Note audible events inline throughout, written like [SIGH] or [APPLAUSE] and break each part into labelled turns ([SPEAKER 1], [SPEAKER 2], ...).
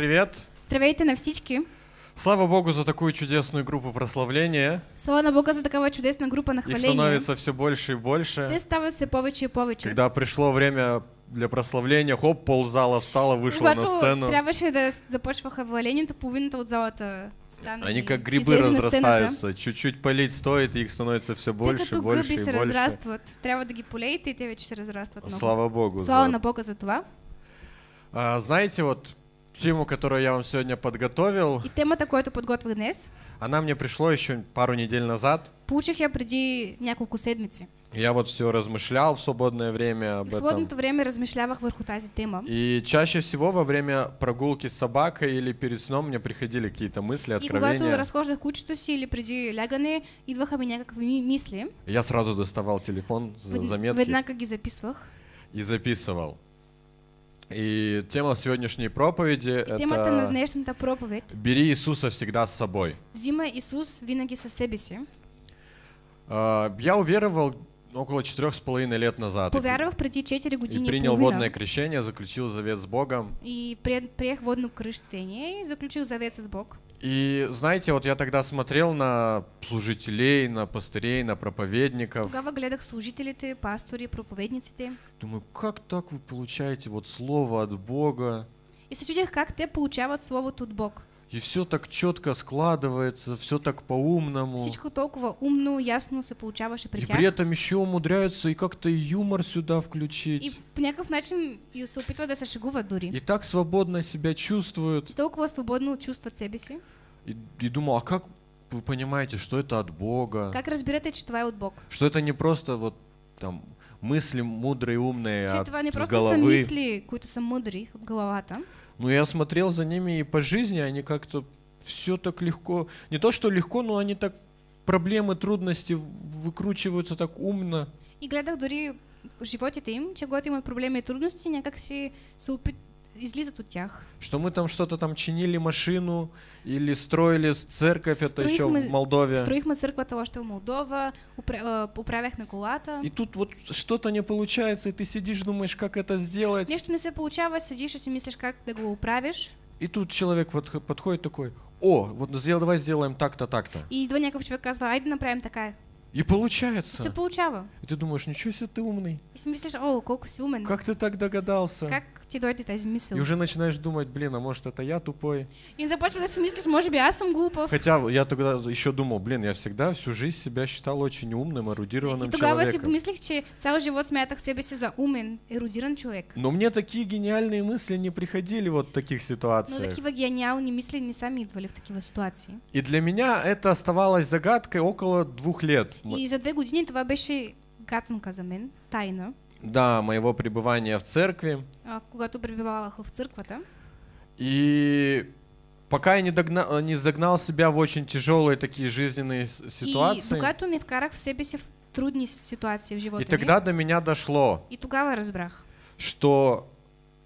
[SPEAKER 1] Привет!
[SPEAKER 2] Здравейте на всички!
[SPEAKER 1] Слава Богу за такую чудесную группу прославления.
[SPEAKER 2] Слава на Бога за такава чудесна група на
[SPEAKER 1] Их
[SPEAKER 2] хваление.
[SPEAKER 1] становится все больше и
[SPEAKER 2] Те
[SPEAKER 1] больше.
[SPEAKER 2] стават все повече и повече.
[SPEAKER 1] Когда пришло время для прославления, хоп, ползала встала, вышла на
[SPEAKER 2] Когато
[SPEAKER 1] сцену.
[SPEAKER 2] трябваше да започваха хвалението, половината от залата стана
[SPEAKER 1] Они
[SPEAKER 2] и
[SPEAKER 1] как грибы
[SPEAKER 2] на
[SPEAKER 1] разрастаются. Чуть-чуть полить стоит, и их становится все
[SPEAKER 2] Те
[SPEAKER 1] больше,
[SPEAKER 2] като
[SPEAKER 1] больше
[SPEAKER 2] гъби
[SPEAKER 1] и
[SPEAKER 2] се
[SPEAKER 1] больше.
[SPEAKER 2] разрастват. Трябва да ги полеете и те вече се разрастват много.
[SPEAKER 1] Слава Богу.
[SPEAKER 2] Слава
[SPEAKER 1] за-
[SPEAKER 2] на Бога за това.
[SPEAKER 1] А, знаете, вот тему, которую я вам сегодня подготовил,
[SPEAKER 2] И темата, която подготвих днес,
[SPEAKER 1] она мне пришло еще пару недель назад.
[SPEAKER 2] получих я преди няколко седмици.
[SPEAKER 1] Я вот все размышлял в свободное время об
[SPEAKER 2] В
[SPEAKER 1] этом.
[SPEAKER 2] свободното време размишлявах върху тази тема.
[SPEAKER 1] И чаще всего во время прогулки с собакой или перед сном мне приходили какие-то мысли,
[SPEAKER 2] И когато
[SPEAKER 1] откровения.
[SPEAKER 2] разхождах кучето си или преди лягане, идваха ми някакви ми- мисли.
[SPEAKER 1] И Я сразу доставал телефон заметки
[SPEAKER 2] Веднага ги записвах.
[SPEAKER 1] и записывал. И тема сегодняшней проповеди
[SPEAKER 2] И темата на
[SPEAKER 1] это
[SPEAKER 2] днешната проповед
[SPEAKER 1] «Бери Иисуса всегда с собой».
[SPEAKER 2] взима Исус винаги със себе си.
[SPEAKER 1] А, Я уверовал около четырех с половиной лет назад.
[SPEAKER 2] Повярвах преди 4
[SPEAKER 1] И
[SPEAKER 2] години и
[SPEAKER 1] принял
[SPEAKER 2] половина
[SPEAKER 1] водное крещение, заключил завет с Богом.
[SPEAKER 2] и прие- приех водно кръщение и заключих завет с Бог.
[SPEAKER 1] И знаете, вот я тогда смотрел на служителей, на пастырей, на проповедников.
[SPEAKER 2] Тогава гледах служителите, пастори, проповедниците
[SPEAKER 1] Думаю, как так вы получаете вот слово от Бога,
[SPEAKER 2] и се чудех как те получават Словото от Бог.
[SPEAKER 1] И все так четко складывается, все так по-умному.
[SPEAKER 2] Всичко толкова умно, ясно се получаваше при
[SPEAKER 1] И
[SPEAKER 2] тях.
[SPEAKER 1] при этом еще умудряются и как-то и юмор сюда
[SPEAKER 2] И
[SPEAKER 1] включить.
[SPEAKER 2] по някакъв начин и се опитват да се шегуват дори.
[SPEAKER 1] И так свободно себя чувствуют.
[SPEAKER 2] И толкова свободно чувстват себе си.
[SPEAKER 1] И, и думал, а как вы понимаете, что это от Бога?
[SPEAKER 2] Как разбирате, че това е от Бог?
[SPEAKER 1] Что это не просто вот там мысли мудрые, умные
[SPEAKER 2] Че
[SPEAKER 1] от,
[SPEAKER 2] това не
[SPEAKER 1] с
[SPEAKER 2] просто са
[SPEAKER 1] головы.
[SPEAKER 2] мисли, които са мъдри от главата,
[SPEAKER 1] Но я смотрел за ними и по жизни, они как-то все так легко. Не то, что легко, но они так проблемы, трудности выкручиваются так умно.
[SPEAKER 2] И гледах дори животите им, че когато имат проблеми и трудности, някак си се. Излизат от тях.
[SPEAKER 1] Что мы там что-то там чинили машину или строили церковь, это еще
[SPEAKER 2] Строихме-
[SPEAKER 1] в Молдове.
[SPEAKER 2] Строихме църквата още в Молдова, упра... а, управяхме колата.
[SPEAKER 1] И тут вот что-то не получается, и ты сидишь, думаешь, как это сделать.
[SPEAKER 2] Нещо не се получава, седиш и си мислиш как да го оправиш.
[SPEAKER 1] И тут человек подх- подходит такой, о, вот сдел- давай сделаем так-то, так-то.
[SPEAKER 2] И някакъв човек казва, айде да направим така.
[SPEAKER 1] И получается.
[SPEAKER 2] получава.
[SPEAKER 1] И ты думаешь, ничего себе ты умный.
[SPEAKER 2] И си мислиш, о, си умен.
[SPEAKER 1] Как ты так догадался?
[SPEAKER 2] Как
[SPEAKER 1] И уже начинаешь думать, блин, а может это я тупой?
[SPEAKER 2] И започва да си мислиш, може би аз съм глупав.
[SPEAKER 1] Хотя я тогда еще думал, блин, я всегда всю жизнь себя считал очень умным, эрудированным
[SPEAKER 2] И тогава си
[SPEAKER 1] человеком.
[SPEAKER 2] помислих, че цял живот смятах себе си за умен, ерудиран човек.
[SPEAKER 1] Но мне такие гениальные мысли не приходили вот в таких
[SPEAKER 2] Но
[SPEAKER 1] ситуациях.
[SPEAKER 2] такива гениални мисли не са ми идвали в такива ситуации.
[SPEAKER 1] И для меня это оставалось загадкой около двух лет.
[SPEAKER 2] И за две години това беше гатанка за мен, тайна,
[SPEAKER 1] Да, моего пребывания в церкви.
[SPEAKER 2] а, когато пребивавах в църквата.
[SPEAKER 1] И пока я не, догна- не загнал себя в очень тяжелые такие жизненные с-
[SPEAKER 2] И
[SPEAKER 1] ситуации.
[SPEAKER 2] докато не вкарах в себе в трудни ситуации в живота
[SPEAKER 1] И тогда до меня дошло,
[SPEAKER 2] и тогава разбрах.
[SPEAKER 1] что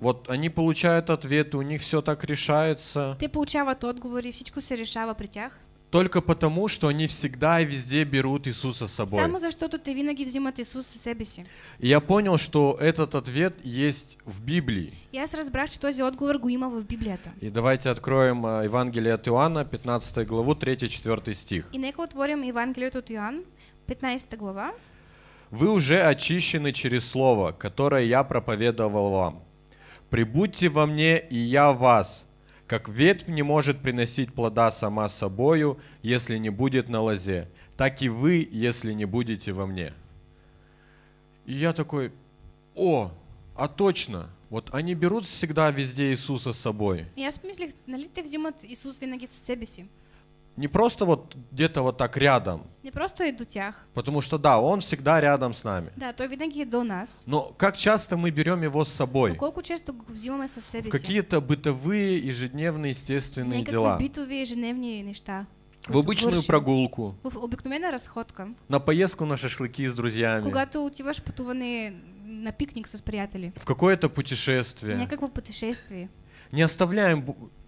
[SPEAKER 1] вот они получают ответы, у них все так решается,
[SPEAKER 2] Те получават отговори, всичко се решава при тях.
[SPEAKER 1] Только потому, что они всегда и везде берут Иисуса с собой.
[SPEAKER 2] Само защото те винаги взимат Исус със себе си.
[SPEAKER 1] И я понял, что этот ответ есть в Библии.
[SPEAKER 2] И аз разбрах, че този отговор го има в Библията.
[SPEAKER 1] И давайте откроем а, Евангелие от Иоанна, 15 главу, 3-4 стих.
[SPEAKER 2] И нека отворим Евангелието от Йоан, 15 глава.
[SPEAKER 1] Вы уже очищены через Слово, которое я проповедовал вам. Прибудьте во мне, и я вас. Как ветвь не может приносить плода сама собою, если не будет на лозе, так и вы, если не будете во мне. И я такой, о, а точно, вот они берут всегда везде Иисуса с собой.
[SPEAKER 2] И аз помислих, нали те взимат Исус винаги със себе си.
[SPEAKER 1] Не просто вот где-то вот так рядом,
[SPEAKER 2] Не просто е до тях.
[SPEAKER 1] потому что да, Он всегда рядом с нами.
[SPEAKER 2] Да, той винаги е до нас.
[SPEAKER 1] Но как часто мы берем Его с
[SPEAKER 2] Но
[SPEAKER 1] собой?
[SPEAKER 2] колко често го взимаме със
[SPEAKER 1] В
[SPEAKER 2] себе
[SPEAKER 1] какие-то бытовые, ежедневные, естественные
[SPEAKER 2] Някакви
[SPEAKER 1] дела.
[SPEAKER 2] битови, ежедневни неща.
[SPEAKER 1] В обычную
[SPEAKER 2] вършим.
[SPEAKER 1] прогулку,
[SPEAKER 2] В обикновена разходка.
[SPEAKER 1] на поездку на шашлыки с друзьями,
[SPEAKER 2] Когато отиваш пътуване на пикник с приятели.
[SPEAKER 1] в какое-то путешествие.
[SPEAKER 2] Някакво пътешествие.
[SPEAKER 1] Не оставляем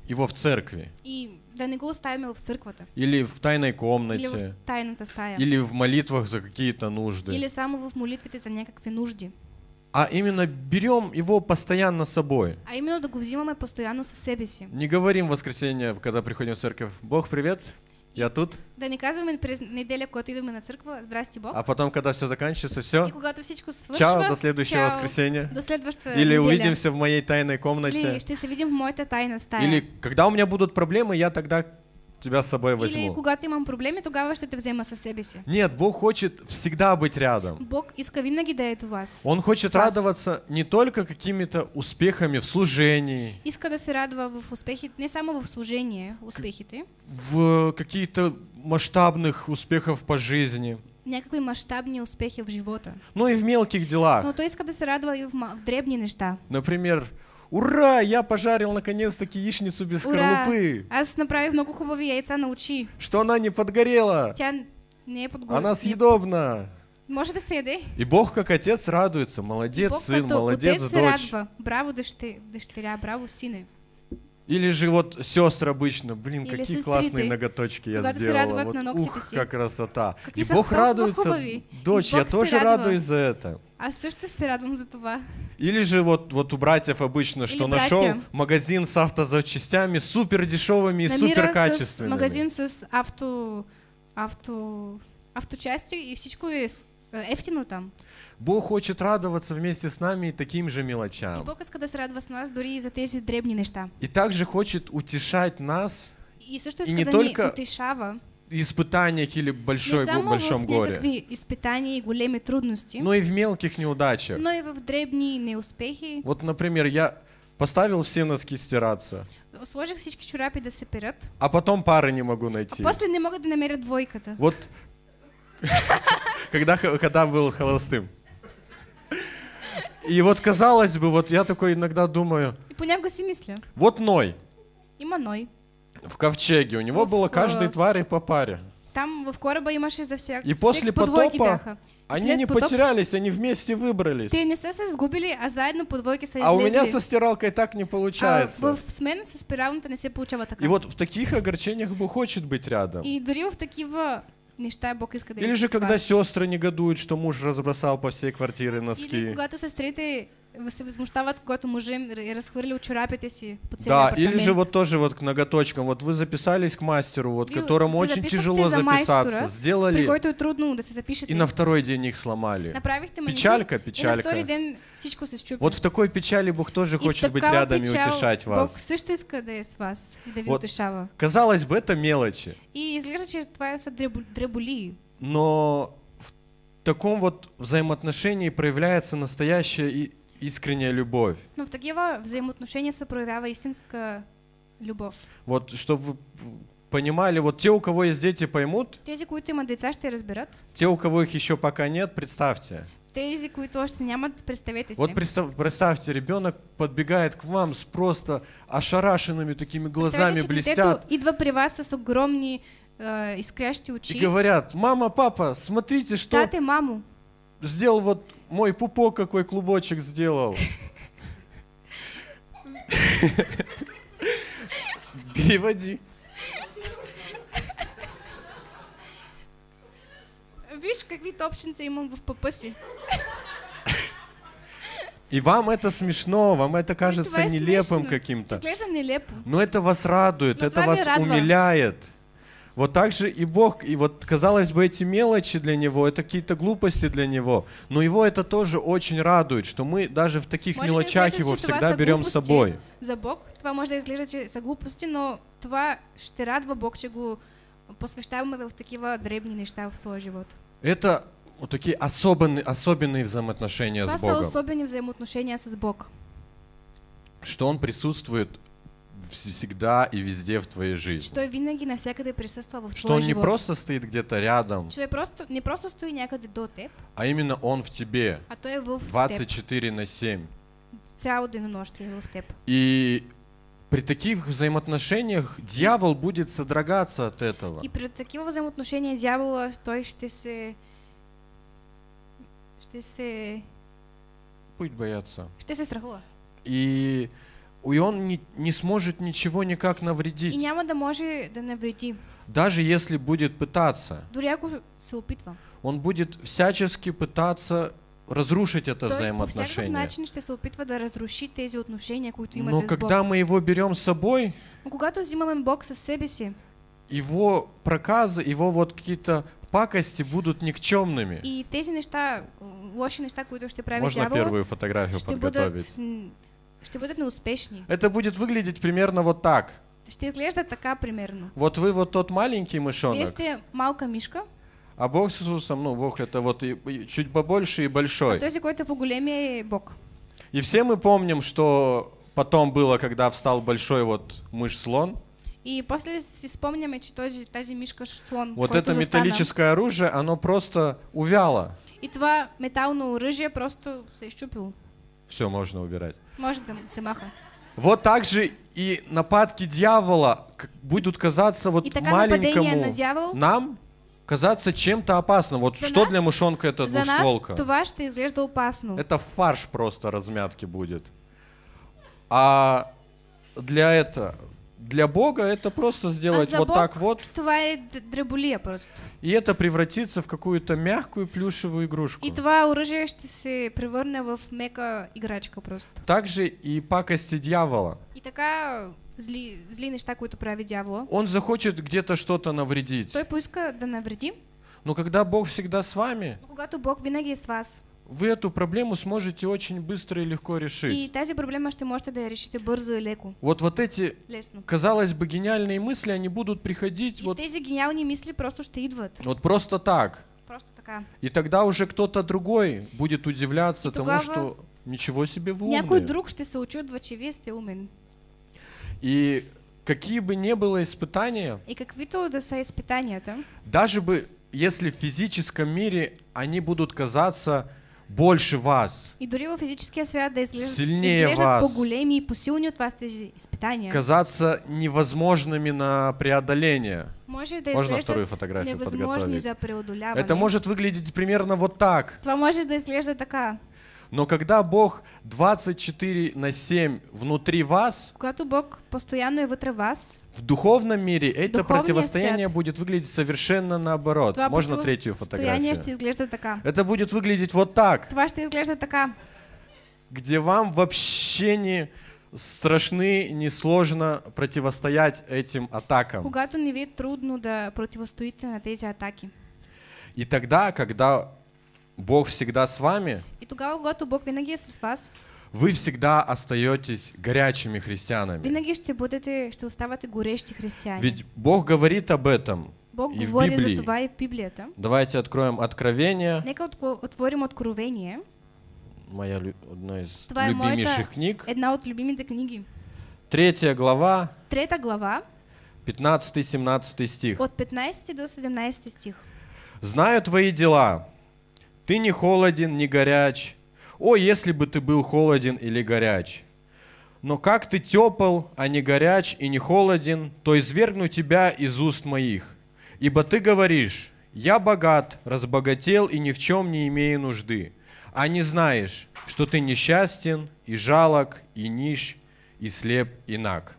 [SPEAKER 1] его в церкви
[SPEAKER 2] И да не го оставяме в църквата.
[SPEAKER 1] или в тайной
[SPEAKER 2] Или в
[SPEAKER 1] комнате,
[SPEAKER 2] тайната стая.
[SPEAKER 1] или в молитвах за какие-то нужды,
[SPEAKER 2] Или само в молитвите за някакви нужди.
[SPEAKER 1] а именно берем его постоянно с собой.
[SPEAKER 2] а именно да го взимаме постоянно със себе си.
[SPEAKER 1] Не говорим в воскресенье, когда приходим в церковь, Бог, привет, я тут.
[SPEAKER 2] Да не казваме през неделя, когато идваме на църква, здрасти Бог.
[SPEAKER 1] А потом, когда все заканчивается, все,
[SPEAKER 2] И когато всичко свършва,
[SPEAKER 1] чао, до следующего
[SPEAKER 2] чао,
[SPEAKER 1] воскресенья.
[SPEAKER 2] До следващата
[SPEAKER 1] Или
[SPEAKER 2] неделя.
[SPEAKER 1] увидимся в моей тайной комнате.
[SPEAKER 2] Или ще се видим в моята тайна стая.
[SPEAKER 1] Или когда у меня будут проблемы, я тогда тебя с собой
[SPEAKER 2] Или
[SPEAKER 1] возьму.
[SPEAKER 2] когато имам проблеми, тогава ще те взема със себе си.
[SPEAKER 1] Нет, Бог хочет всегда быть рядом.
[SPEAKER 2] Бог иска винаги да е до вас.
[SPEAKER 1] Он хочет радоваться не только какими-то успехами в служении,
[SPEAKER 2] Иска да се радва в успехите, не само в служение, успехите,
[SPEAKER 1] в каких-то масштабных успехах по жизни,
[SPEAKER 2] някакви мащабни успехи в живота.
[SPEAKER 1] но и в мелких делах.
[SPEAKER 2] Но той иска да се радва и в, в дребни неща.
[SPEAKER 1] Например, ура, я пожарил наконец-таки яичницу без
[SPEAKER 2] Ура!
[SPEAKER 1] скорлупы,
[SPEAKER 2] Аз направих много хубави яйца на очи.
[SPEAKER 1] что она не подгорела,
[SPEAKER 2] Тя не е подготвена.
[SPEAKER 1] она съедобна.
[SPEAKER 2] Може да се яде.
[SPEAKER 1] И Бог как отец радуется, молодец
[SPEAKER 2] Бог
[SPEAKER 1] сын,
[SPEAKER 2] като
[SPEAKER 1] молодец
[SPEAKER 2] отец
[SPEAKER 1] дочь.
[SPEAKER 2] радва. Браво дъще, дъщеря, браво сине.
[SPEAKER 1] Или же вот сестры обычно, блин,
[SPEAKER 2] Или
[SPEAKER 1] какие
[SPEAKER 2] сестры
[SPEAKER 1] классные
[SPEAKER 2] ты.
[SPEAKER 1] ноготочки я
[SPEAKER 2] Когато
[SPEAKER 1] сделала. Вот,
[SPEAKER 2] на
[SPEAKER 1] ух,
[SPEAKER 2] си.
[SPEAKER 1] как красота.
[SPEAKER 2] Какви
[SPEAKER 1] И Бог радуется,
[SPEAKER 2] хубави.
[SPEAKER 1] дочь,
[SPEAKER 2] И
[SPEAKER 1] я
[SPEAKER 2] Бог
[SPEAKER 1] тоже радуюсь за это.
[SPEAKER 2] Аз също се радвам за това.
[SPEAKER 1] Или же вот, вот у братьев обычно, что
[SPEAKER 2] Или
[SPEAKER 1] нашел
[SPEAKER 2] братья.
[SPEAKER 1] магазин с автозапчастями супер дешевыми и супер качественными.
[SPEAKER 2] магазин с авто, авто, авточасти и всичко е с- е, ефтино там.
[SPEAKER 1] Бог хочет радоваться вместе с нами и таким же
[SPEAKER 2] И
[SPEAKER 1] мелочам.
[SPEAKER 2] Бог иска да се радва с нас дори и за тези дребни неща.
[SPEAKER 1] И также хочет утешать нас
[SPEAKER 2] И също
[SPEAKER 1] И не
[SPEAKER 2] да
[SPEAKER 1] только
[SPEAKER 2] утешава.
[SPEAKER 1] Испытаниях или
[SPEAKER 2] Не
[SPEAKER 1] большой, го-
[SPEAKER 2] само
[SPEAKER 1] большом
[SPEAKER 2] в
[SPEAKER 1] горе,
[SPEAKER 2] изпитания и големи трудности,
[SPEAKER 1] но и в мелких неудачах.
[SPEAKER 2] но и в дребни неуспехи.
[SPEAKER 1] Вот, например, я поставил все носки стираться,
[SPEAKER 2] Сложих всички чорапи да се перат,
[SPEAKER 1] а потом пары не могу
[SPEAKER 2] а
[SPEAKER 1] найти.
[SPEAKER 2] после не могат да намерят двойката.
[SPEAKER 1] Вот [LAUGHS] когда, когда был холостым. И вот казалось бы, вот я такой иногда думаю,
[SPEAKER 2] И понякога си мисля,
[SPEAKER 1] вот Ной
[SPEAKER 2] има Ной.
[SPEAKER 1] В ковчеге, у него
[SPEAKER 2] В,
[SPEAKER 1] было
[SPEAKER 2] э,
[SPEAKER 1] каждой твари по паре.
[SPEAKER 2] Там в кораба имаше за всяк...
[SPEAKER 1] И
[SPEAKER 2] всеки
[SPEAKER 1] после
[SPEAKER 2] по
[SPEAKER 1] потопа
[SPEAKER 2] бяха.
[SPEAKER 1] Они
[SPEAKER 2] След
[SPEAKER 1] не
[SPEAKER 2] потоп
[SPEAKER 1] потерялись, они вместе выбрались.
[SPEAKER 2] Те не се сгубили, а заедно по
[SPEAKER 1] А у меня со стиралкой так не
[SPEAKER 2] А
[SPEAKER 1] получается.
[SPEAKER 2] в, с мен с спиралната не се получава така.
[SPEAKER 1] И вот в таких огорчениях Бог хочет быть рядом.
[SPEAKER 2] И дори в такива неща Бог иска да
[SPEAKER 1] Или же когда сестры негодуют, что муж разбросал по всей квартире
[SPEAKER 2] Или
[SPEAKER 1] носки.
[SPEAKER 2] когато сестрите се възмущават, когато мъжем е разхвърлил чорапите си по целия
[SPEAKER 1] Да,
[SPEAKER 2] апартамент.
[SPEAKER 1] или же вот тоже вот к ноготочкам. Вот вы записались к мастеру, вот которому очень тяжело
[SPEAKER 2] за
[SPEAKER 1] записаться.
[SPEAKER 2] майстора, при
[SPEAKER 1] Сделали,
[SPEAKER 2] който е трудно да се запишете.
[SPEAKER 1] и на второй день их сломали.
[SPEAKER 2] Направихте маникюр,
[SPEAKER 1] Печалька,
[SPEAKER 2] И на
[SPEAKER 1] печалька.
[SPEAKER 2] втори ден всичко се щупи.
[SPEAKER 1] Вот в такой печали Бог тоже
[SPEAKER 2] и
[SPEAKER 1] хочет быть рядом и
[SPEAKER 2] печал
[SPEAKER 1] утешать
[SPEAKER 2] Бог
[SPEAKER 1] вас.
[SPEAKER 2] също иска да е с вас и да ви
[SPEAKER 1] Вот.
[SPEAKER 2] утешава.
[SPEAKER 1] Казалось бы, это мелочи,
[SPEAKER 2] И изглежда, че това са
[SPEAKER 1] но в таком вот взаимоотношении проявляется настоящая и искренняя любовь.
[SPEAKER 2] Но в такива взаимоотношения се проявява истинска любов.
[SPEAKER 1] Вот, чтобы вы понимали, вот те, у кого есть дети, поймут,
[SPEAKER 2] Тези, които имат деца, ще разберат.
[SPEAKER 1] те, у кого их еще пока нет, представьте.
[SPEAKER 2] Тези, които още нямат, представете си.
[SPEAKER 1] Вот представ- представьте, ребенок подбегает к вам с просто ошарашенными такими глазами, блестят,
[SPEAKER 2] детето идва при вас с огромни а, изкрящи очи.
[SPEAKER 1] и говорят, мама, папа, смотрите, что
[SPEAKER 2] Тате, мамо,
[SPEAKER 1] сделал вот мой пупок, какой клубочек сделал. Переводи.
[SPEAKER 2] виж какви топченца имам в пъпа си.
[SPEAKER 1] И вам это смешно, вам это кажется нелепым каким-то.
[SPEAKER 2] Изглежда нелепо.
[SPEAKER 1] Но это вас радует,
[SPEAKER 2] Но
[SPEAKER 1] это вас умиляет. Вот так же и Бог, и вот казалось бы эти мелочи для Него, это какие-то глупости для Него, но Его это тоже очень радует, что мы даже в таких
[SPEAKER 2] Може да
[SPEAKER 1] мелочах Его всегда берем с собой.
[SPEAKER 2] За Бог това може да изглежда, са глупости, но това ще радва Бог, че го посвещаваме в такива дребни неща в своя живот.
[SPEAKER 1] Это вот такие особенные, особенные взаимоотношения
[SPEAKER 2] Това
[SPEAKER 1] с Богом,
[SPEAKER 2] особени взаимоотношения с Бог.
[SPEAKER 1] что Он присутствует всегда и везде в твоей жизни.
[SPEAKER 2] Той винаги навсякъде присъства в
[SPEAKER 1] Что Он не
[SPEAKER 2] живот.
[SPEAKER 1] просто стоит где-то рядом,
[SPEAKER 2] Че той просто, не просто стои някъде до теб,
[SPEAKER 1] а именно Он в тебе
[SPEAKER 2] а той е в теб.
[SPEAKER 1] 24 на 7.
[SPEAKER 2] Цяло денонощие в теб.
[SPEAKER 1] И при таких взаимоотношениях дьявол будет содрогаться от этого.
[SPEAKER 2] И при такива взаимоотношения дявола той ще се... Ще се...
[SPEAKER 1] Будет бояться.
[SPEAKER 2] Ще се страхува.
[SPEAKER 1] И, и он не, не сможет ничего никак
[SPEAKER 2] И
[SPEAKER 1] навредить,
[SPEAKER 2] няма да може да навреди.
[SPEAKER 1] даже если будет пытаться.
[SPEAKER 2] Дори ако се опитва.
[SPEAKER 1] Он будет всячески пытаться разрушить это
[SPEAKER 2] Той
[SPEAKER 1] взаимоотношение.
[SPEAKER 2] начин ще се опитва да разруши тези отношения, които
[SPEAKER 1] Но
[SPEAKER 2] имате Бог.
[SPEAKER 1] когда мы его берем с собой,
[SPEAKER 2] Но когато взимаме Бог със себе си
[SPEAKER 1] его проказы, его вот какие-то пакости будут никчемными.
[SPEAKER 2] и тези неща, лоши неща, които ще прави
[SPEAKER 1] Можно
[SPEAKER 2] дявола,
[SPEAKER 1] первую фотографию подготовить?
[SPEAKER 2] бъдат, м, ще бъдат неуспешни.
[SPEAKER 1] Это будет выглядеть примерно вот так.
[SPEAKER 2] Ще изглежда така примерно.
[SPEAKER 1] Вот вы вот тот маленький
[SPEAKER 2] Вие
[SPEAKER 1] мышонок,
[SPEAKER 2] сте малка мишка,
[SPEAKER 1] а Бог с Иисусом, ну, Бог это вот и- и чуть побольше и большой.
[SPEAKER 2] а този, който по-големия е Бог.
[SPEAKER 1] И все мы помним, что потом было, когда встал большой вот мышь-слон.
[SPEAKER 2] И после си спомняме, че този, тази мишка слон,
[SPEAKER 1] Вот это
[SPEAKER 2] застана.
[SPEAKER 1] металлическое оружие, оно просто увяло.
[SPEAKER 2] И това метално оръжие просто се.
[SPEAKER 1] Все, можно убирать.
[SPEAKER 2] Може да се маха.
[SPEAKER 1] Вот так же и нападки дьявола будут казаться вот маленькому
[SPEAKER 2] на
[SPEAKER 1] нам казаться чем-то опасным. Вот
[SPEAKER 2] За
[SPEAKER 1] что
[SPEAKER 2] нас-
[SPEAKER 1] для мышонка это
[SPEAKER 2] За нас
[SPEAKER 1] двустволка?
[SPEAKER 2] това ще изглежда опасно.
[SPEAKER 1] Это фарш просто размятки будет. А для этого, для Бога это просто
[SPEAKER 2] а
[SPEAKER 1] сделать
[SPEAKER 2] за
[SPEAKER 1] вот
[SPEAKER 2] Бог
[SPEAKER 1] так вот,
[SPEAKER 2] това е д- дреболия просто.
[SPEAKER 1] и это превратится в какую-то мягкую плюшевую игрушку.
[SPEAKER 2] И това оръжие ще се превърне в мека играчка просто.
[SPEAKER 1] Также и пакости дьявола.
[SPEAKER 2] И така зли, зли неща, които прави дявола.
[SPEAKER 1] Он захочет где-то что-то навредить.
[SPEAKER 2] Той поиска да навреди,
[SPEAKER 1] Но когда Бог всегда с вами,
[SPEAKER 2] но когато Бог винаги е с вас.
[SPEAKER 1] Вы эту проблему сможете очень быстро и легко решить.
[SPEAKER 2] И тази проблема ще можете да я решите бързо и леко,
[SPEAKER 1] Вот, вот эти,
[SPEAKER 2] лесно.
[SPEAKER 1] казалось бы, гениальные мысли, они будут приходить
[SPEAKER 2] И
[SPEAKER 1] вот,
[SPEAKER 2] тези гениални мисли просто ще идват.
[SPEAKER 1] вот просто так.
[SPEAKER 2] Просто така.
[SPEAKER 1] И тогда уже кто-то другой будет удивляться
[SPEAKER 2] И
[SPEAKER 1] тому,
[SPEAKER 2] тогава
[SPEAKER 1] что ничего себе вы
[SPEAKER 2] Някой
[SPEAKER 1] умные.
[SPEAKER 2] друг ще се очудва, че вие сте умен.
[SPEAKER 1] И какие бы ни было испытания,
[SPEAKER 2] И каквито да са изпитанията,
[SPEAKER 1] даже бы если в физическом мире они будут казаться больше вас,
[SPEAKER 2] и дори във физическия свят да изглеждат, изглеждат
[SPEAKER 1] вас.
[SPEAKER 2] по-големи и по-силни от вас тези изпитания,
[SPEAKER 1] казаться невозможными на преодоление.
[SPEAKER 2] може да
[SPEAKER 1] Можно вторую фотографию подготовить?
[SPEAKER 2] за преодоляване.
[SPEAKER 1] Это может выглядеть примерно вот так.
[SPEAKER 2] Това може да изглежда така.
[SPEAKER 1] Но когда Бог 24 на 7 внутри вас,
[SPEAKER 2] Когато Бог постоянно е вътре вас,
[SPEAKER 1] в духовном мире это
[SPEAKER 2] Духовния
[SPEAKER 1] противостояние
[SPEAKER 2] свят.
[SPEAKER 1] будет выглядеть совершенно наоборот.
[SPEAKER 2] това
[SPEAKER 1] Можно третью
[SPEAKER 2] противостояние ще
[SPEAKER 1] фотографию.
[SPEAKER 2] изглежда така.
[SPEAKER 1] Это будет выглядеть вот так,
[SPEAKER 2] Това ще изглежда така.
[SPEAKER 1] где вам вообще не страшны, не сложно противостоять этим атакам.
[SPEAKER 2] Когато не ви трудно да противостоите на тези атаки.
[SPEAKER 1] И тогда, когда Бог всегда с вами,
[SPEAKER 2] И тогава, когато Бог винаги е с вас,
[SPEAKER 1] вы всегда остаетесь горячими христианами.
[SPEAKER 2] винаги ще бъдете, ще оставате горещи християни.
[SPEAKER 1] Ведь Бог говорит об этом.
[SPEAKER 2] Бог
[SPEAKER 1] и в
[SPEAKER 2] говори за
[SPEAKER 1] Библии.
[SPEAKER 2] това и в Библията.
[SPEAKER 1] Давайте откроем Откровение,
[SPEAKER 2] Нека отко- отворим Откровение,
[SPEAKER 1] моя лю- одна из
[SPEAKER 2] Това е
[SPEAKER 1] любимейших книг.
[SPEAKER 2] една от любимите книги.
[SPEAKER 1] Третья глава,
[SPEAKER 2] Трета глава,
[SPEAKER 1] 15-17 стих.
[SPEAKER 2] от 15 до 17 стих.
[SPEAKER 1] «Знаю твои дела. Ты не холоден, не горяч. О, если бы ты был холоден или горяч. Но как ты тепл, а не горяч и не холоден, то извергну тебя из уст моих. Ибо ты говоришь, я богат, разбогател и ни в чем не имею нужды. А не знаешь, что ты несчастен, и жалок, и нищ, и слеп, и наг.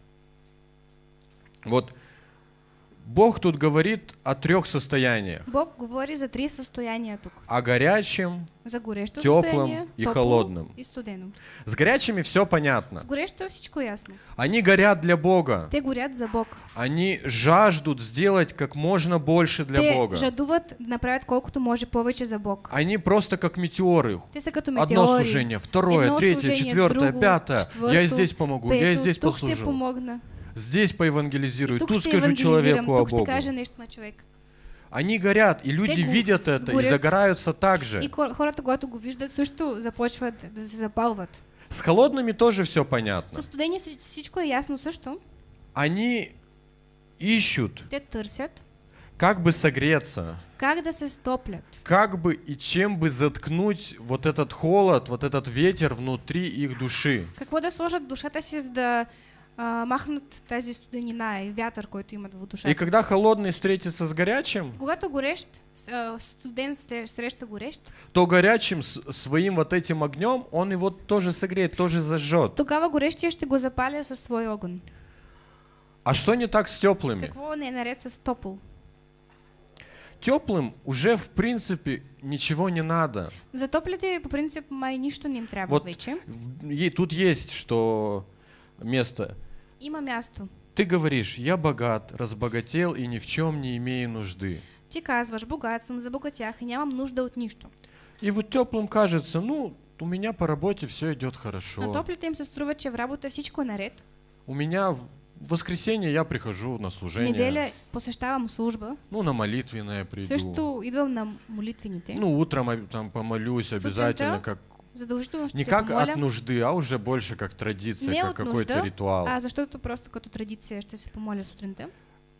[SPEAKER 1] Вот Бог тут говорит о трех состояниях.
[SPEAKER 2] Бог говори за три състояния тук.
[SPEAKER 1] О горячем.
[SPEAKER 2] За горещо
[SPEAKER 1] Теплом
[SPEAKER 2] състояние,
[SPEAKER 1] и
[SPEAKER 2] топло
[SPEAKER 1] холодном.
[SPEAKER 2] и студено.
[SPEAKER 1] С горячими все понятно.
[SPEAKER 2] С горещо всичко ясно.
[SPEAKER 1] Они горят для Бога.
[SPEAKER 2] Те горят за Бог.
[SPEAKER 1] Они жаждут сделать как можно больше для
[SPEAKER 2] Те
[SPEAKER 1] Бога.
[SPEAKER 2] жадуват да направят колкото може повече за Бог.
[SPEAKER 1] Они просто как метеоры.
[SPEAKER 2] Те са като
[SPEAKER 1] Одно служение, второе,
[SPEAKER 2] Едно
[SPEAKER 1] третье,
[SPEAKER 2] служение,
[SPEAKER 1] четвертое,
[SPEAKER 2] друго,
[SPEAKER 1] пятое.
[SPEAKER 2] четвърто,
[SPEAKER 1] Я здесь помогу, я
[SPEAKER 2] Пето,
[SPEAKER 1] здесь
[SPEAKER 2] тук ще
[SPEAKER 1] послужу.
[SPEAKER 2] помогна.
[SPEAKER 1] Здесь
[SPEAKER 2] И
[SPEAKER 1] поевангелизирую,
[SPEAKER 2] тук
[SPEAKER 1] тут скажу человеку о Богу. Они горят, и люди
[SPEAKER 2] го-
[SPEAKER 1] видят это и
[SPEAKER 2] горят.
[SPEAKER 1] загораются так же.
[SPEAKER 2] И хор- хората, когато го виждат, също започват да се запалват.
[SPEAKER 1] С холодными тоже все понятно.
[SPEAKER 2] Със студени си- всичко е ясно също.
[SPEAKER 1] Они ищут,
[SPEAKER 2] Те търсят
[SPEAKER 1] как бы согреться,
[SPEAKER 2] как да се стоплят.
[SPEAKER 1] как бы и чем бы заткнуть вот этот холод, вот этот ветер внутри их души.
[SPEAKER 2] Какво да сложат душата си, за да а, махнат тази студенина и вятър, който имат в душата.
[SPEAKER 1] И когда холодный встретится с горячим,
[SPEAKER 2] Когато горещ, с- студент сре- среща горещ,
[SPEAKER 1] то горячим своим вот этим огнем он его тоже согреет, тоже зажжет.
[SPEAKER 2] тогава горещия ще го запаля със свой огън.
[SPEAKER 1] А что не так с теплыми?
[SPEAKER 2] Какво не наред с топъл?
[SPEAKER 1] теплым уже в принципе ничего не надо.
[SPEAKER 2] За топлите по принцип май нищо не им трябва
[SPEAKER 1] Вот
[SPEAKER 2] вече.
[SPEAKER 1] И тут есть что место.
[SPEAKER 2] Има място.
[SPEAKER 1] Ты говоришь, я богат, разбогател и ни в чем не имею нужды.
[SPEAKER 2] Ти казваш, богат съм, забогатях и нямам нужда от нищо.
[SPEAKER 1] И вот теплым кажется, ну, у меня по работе все идет хорошо.
[SPEAKER 2] топлите им се струва, че в работа всичко е наред.
[SPEAKER 1] У меня в воскресенье я прихожу на служение.
[SPEAKER 2] неделя посещавам служба.
[SPEAKER 1] Ну, на молитвенное приду.
[SPEAKER 2] Също идвам на молитвените.
[SPEAKER 1] Ну, утром там помолюсь обязательно, как
[SPEAKER 2] Задължително ще
[SPEAKER 1] не
[SPEAKER 2] се
[SPEAKER 1] как
[SPEAKER 2] помоля.
[SPEAKER 1] от нужды, а уже больше как традиция,
[SPEAKER 2] Не
[SPEAKER 1] как
[SPEAKER 2] от
[SPEAKER 1] какой-то
[SPEAKER 2] нужда,
[SPEAKER 1] ритуал.
[SPEAKER 2] А защото просто като традиция ще се помоля сутринта.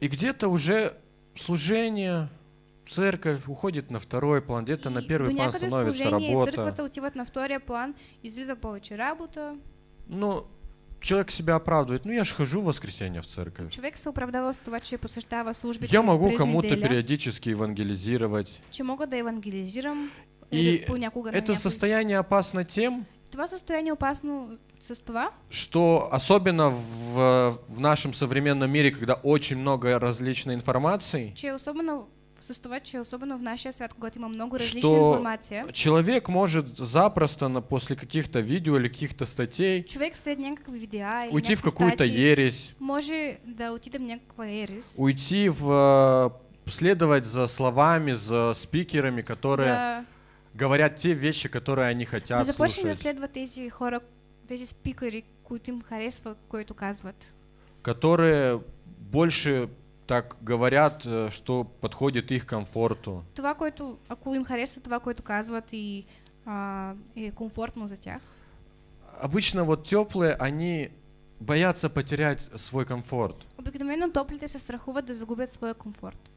[SPEAKER 1] И где-то уже служение, церковь уходит на второй план, где-то на первый план становится работа.
[SPEAKER 2] църквата отиват на втория план, излиза повече работа.
[SPEAKER 1] Ну, человек себя оправдывает. Ну, я ж хожу в воскресенье в церковь.
[SPEAKER 2] Човек се оправдава с това, че посещава службите
[SPEAKER 1] Я могу
[SPEAKER 2] през
[SPEAKER 1] кому-то
[SPEAKER 2] неделя,
[SPEAKER 1] периодически евангелизировать.
[SPEAKER 2] че мога да евангелизирам
[SPEAKER 1] И Это состояние опасно тем,
[SPEAKER 2] Това състояние е опасно с това,
[SPEAKER 1] что особенно в, в нашем современном мире, когда очень много различной информации,
[SPEAKER 2] че особено с това, че особено в нашия свят, когато има много различна
[SPEAKER 1] Що-
[SPEAKER 2] информация,
[SPEAKER 1] человек может запросто на, после каких-то видео или каких-то статей
[SPEAKER 2] човек след някакви видеа или
[SPEAKER 1] уйти в какую-то ересь,
[SPEAKER 2] може да отиде в някаква ерис,
[SPEAKER 1] уйти в э, следовать за словами, за спикерами, которые
[SPEAKER 2] да,
[SPEAKER 1] говорят те вещи, которые они
[SPEAKER 2] да
[SPEAKER 1] хотят
[SPEAKER 2] да
[SPEAKER 1] слушать,
[SPEAKER 2] следва тези хора, тези спикъри, които им харесва, които казват.
[SPEAKER 1] которые больше так говорят, э, что подходит их комфорту.
[SPEAKER 2] Това, което, ако им харесва това, което казват и а, е комфортно за тях,
[SPEAKER 1] Обычно вот теплые, они боятся потерять свой комфорт.
[SPEAKER 2] обикновено топлите се страхуват да загубят своя комфорт.